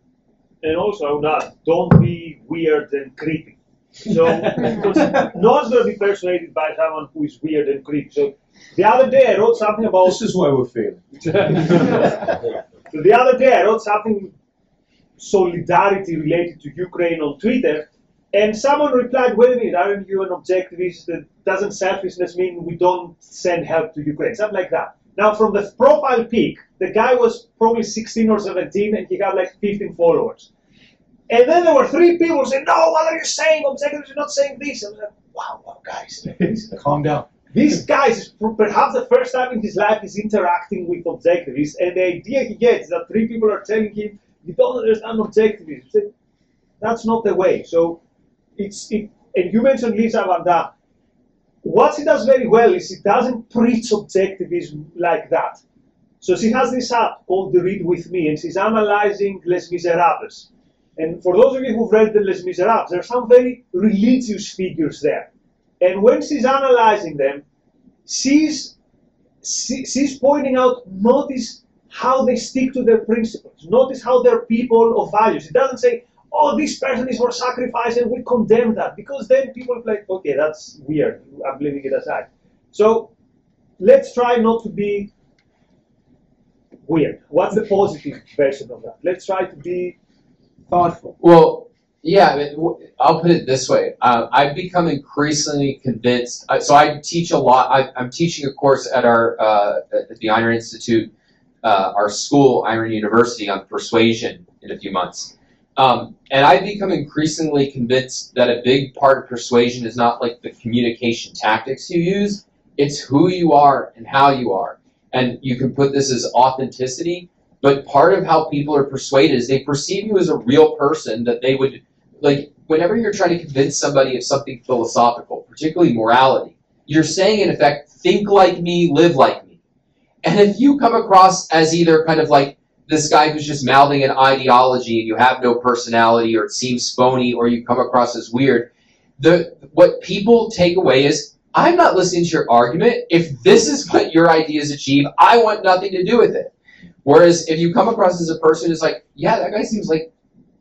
And also, not don't be weird and creepy. So no one's going to be persuaded by someone who is weird and creepy. So the other day I wrote something about. This is why we're failing. so the other day I wrote something solidarity related to Ukraine on Twitter, and someone replied, "Wait a minute, aren't you an objectivist? That doesn't selfishness mean we don't send help to Ukraine? Something like that." Now, from the profile pic, the guy was probably 16 or 17, and he had like 15 followers. And then there were three people saying, "No, what are you saying? Objectivists are not saying this." I was like, "Wow, wow, guys, calm down." This guy is perhaps the first time in his life he's interacting with objectivists, and the idea he gets is that three people are telling him, "You don't understand objectivism." That's not the way. So it's it, and you mentioned Lisa Van. What she does very well is she doesn't preach objectivism like that. So she has this app called the Read With Me, and she's analyzing Les Miserables. And for those of you who've read the Les Miserables, there are some very religious figures there. And when she's analyzing them, she's, she, she's pointing out, notice how they stick to their principles. Notice how they're people of values. It doesn't say, oh, this person is for sacrifice and we condemn that. Because then people are like, okay, that's weird. I'm leaving it aside. So let's try not to be weird. What's the positive version of that? Let's try to be thoughtful. Well, yeah, I'll put it this way. Uh, I've become increasingly convinced. Uh, so I teach a lot. I, I'm teaching a course at our uh, at the Ayn Rand Institute, uh, our school, Iron University, on persuasion in a few months. Um, and I've become increasingly convinced that a big part of persuasion is not like the communication tactics you use. It's who you are and how you are. And you can put this as authenticity, but part of how people are persuaded is they perceive you as a real person that they would like whenever you're trying to convince somebody of something philosophical, particularly morality, you're saying in effect, think like me, live like me. And if you come across as either kind of like this guy who's just mouthing an ideology and you have no personality or it seems phony or you come across as weird, the what people take away is I'm not listening to your argument. If this is what your ideas achieve, I want nothing to do with it. Whereas if you come across as a person who's like, yeah, that guy seems like,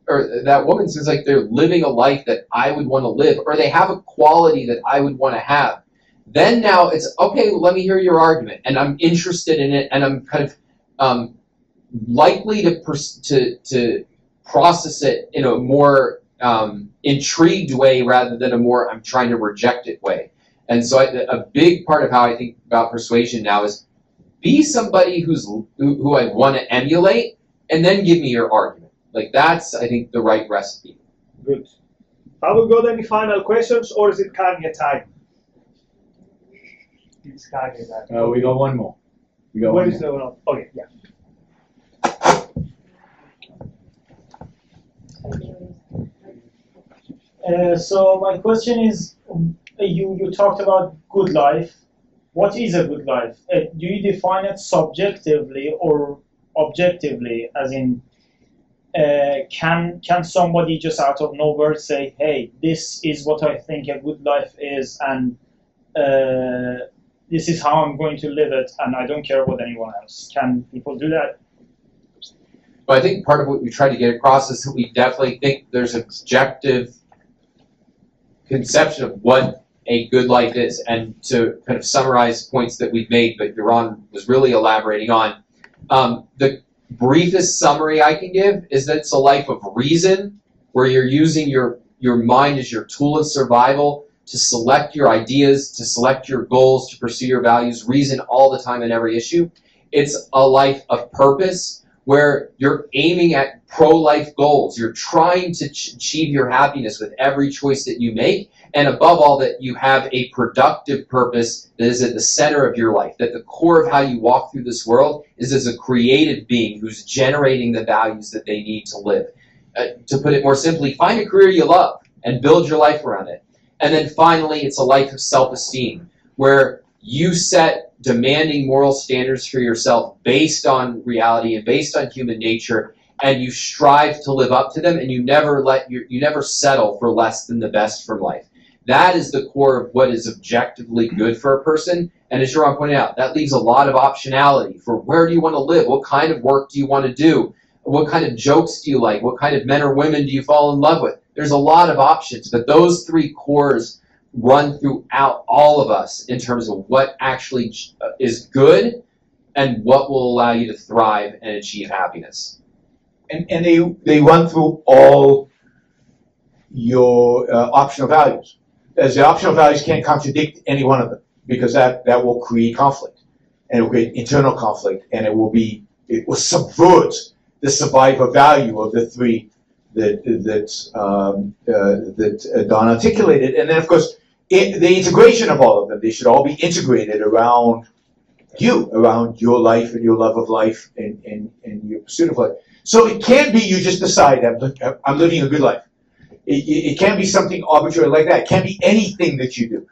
or that woman seems like they're living a life that I would want to live, or they have a quality that I would want to have, then now it's okay. Let me hear your argument, and I'm interested in it, and I'm kind of um, likely to pers- to to process it in a more um, intrigued way rather than a more I'm trying to reject it way. And so I, a big part of how I think about persuasion now is be somebody who's who, who I want to emulate, and then give me your argument. Like that's, I think, the right recipe. Good. Have we got any final questions, or is it Kanye time? It's Kanye time. Uh, we got one more. We got Where one is more. the one? Okay, yeah. Uh, so my question is, um, you you talked about good life. What is a good life? Uh, do you define it subjectively or objectively? As in, uh, can can somebody just out of nowhere say, "Hey, this is what I think a good life is," and uh, this is how I'm going to live it, and I don't care what anyone else. Can people do that? But I think part of what we try to get across is that we definitely think there's objective conception of what a good life is. And to kind of summarize points that we've made, but Yaron was really elaborating on, um, the briefest summary I can give is that it's a life of reason, where you're using your, your mind as your tool of survival to select your ideas, to select your goals, to pursue your values, reason all the time in every issue. It's a life of purpose where you're aiming at pro-life goals. You're trying to ch- achieve your happiness with every choice that you make. And above all, that you have a productive purpose that is at the center of your life. That the core of how you walk through this world is as a creative being who's generating the values that they need to live. Uh, to put it more simply, find a career you love and build your life around it. And then finally, it's a life of self-esteem where you set demanding moral standards for yourself based on reality and based on human nature and you strive to live up to them and you never let your, you never settle for less than the best from life. That is the core of what is objectively good for a person. And as Yaron pointed out that leaves a lot of optionality for where do you want to live? What kind of work do you want to do? What kind of jokes do you like? What kind of men or women do you fall in love with? There's a lot of options but those three cores run throughout all of us in terms of what actually uh, is good and what will allow you to thrive and achieve happiness. And, and they, they run through all your uh, optional values. As the optional values can't contradict any one of them because that, that will create conflict and it will create internal conflict and it will be, it will subvert the survivor value of the three that that um, uh, that Don articulated, and then of course the integration of all of them. They should all be integrated around you, around your life and your love of life and, and, and your pursuit of life. So it can't be you just decide I'm, I'm living a good life. It, it, it can't be something arbitrary like that. It can't be anything that you do.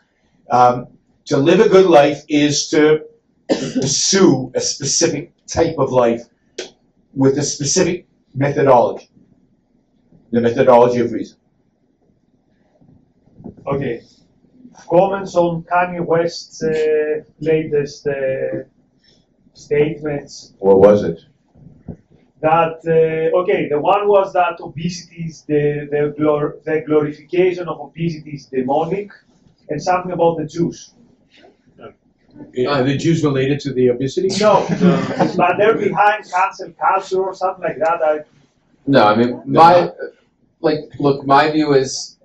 Um, to live a good life is to pursue a specific type of life with a specific methodology the methodology of reason. Okay. Comments on Kanye West's uh, latest uh, statements. What was it? That uh, okay, the one was that obesity is the the, glor- the glorification of obesity is demonic, and something about the Jews. Are the Jews related to the obesity? No, but they're behind cancel culture or something like that. I, no, I mean my like look, my view is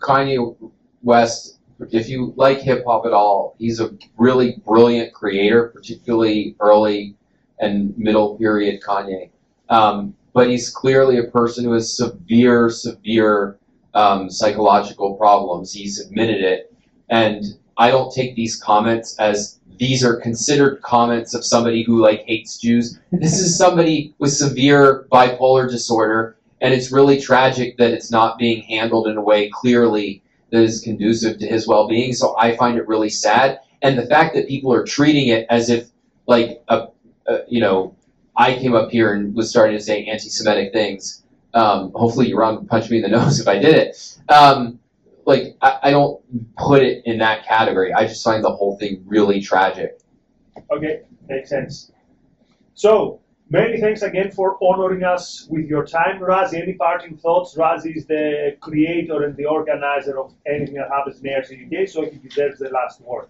Kanye West. If you like hip hop at all, he's a really brilliant creator, particularly early and middle period Kanye. Um, but he's clearly a person who has severe, severe um, psychological problems. He's admitted it, and I don't take these comments as these are considered comments of somebody who like hates Jews. This is somebody with severe bipolar disorder, and it's really tragic that it's not being handled in a way clearly that is conducive to his well-being. So I find it really sad, and the fact that people are treating it as if like a, a you know I came up here and was starting to say anti-Semitic things. Um, hopefully, Yaron punch me in the nose if I did it. Um, like I, I don't put it in that category. I just find the whole thing really tragic. Okay, makes sense. So, many thanks again for honoring us with your time, Razi. Any parting thoughts? Razi is the creator and the organizer of anything that happens in ARCUK, so he deserves the last word.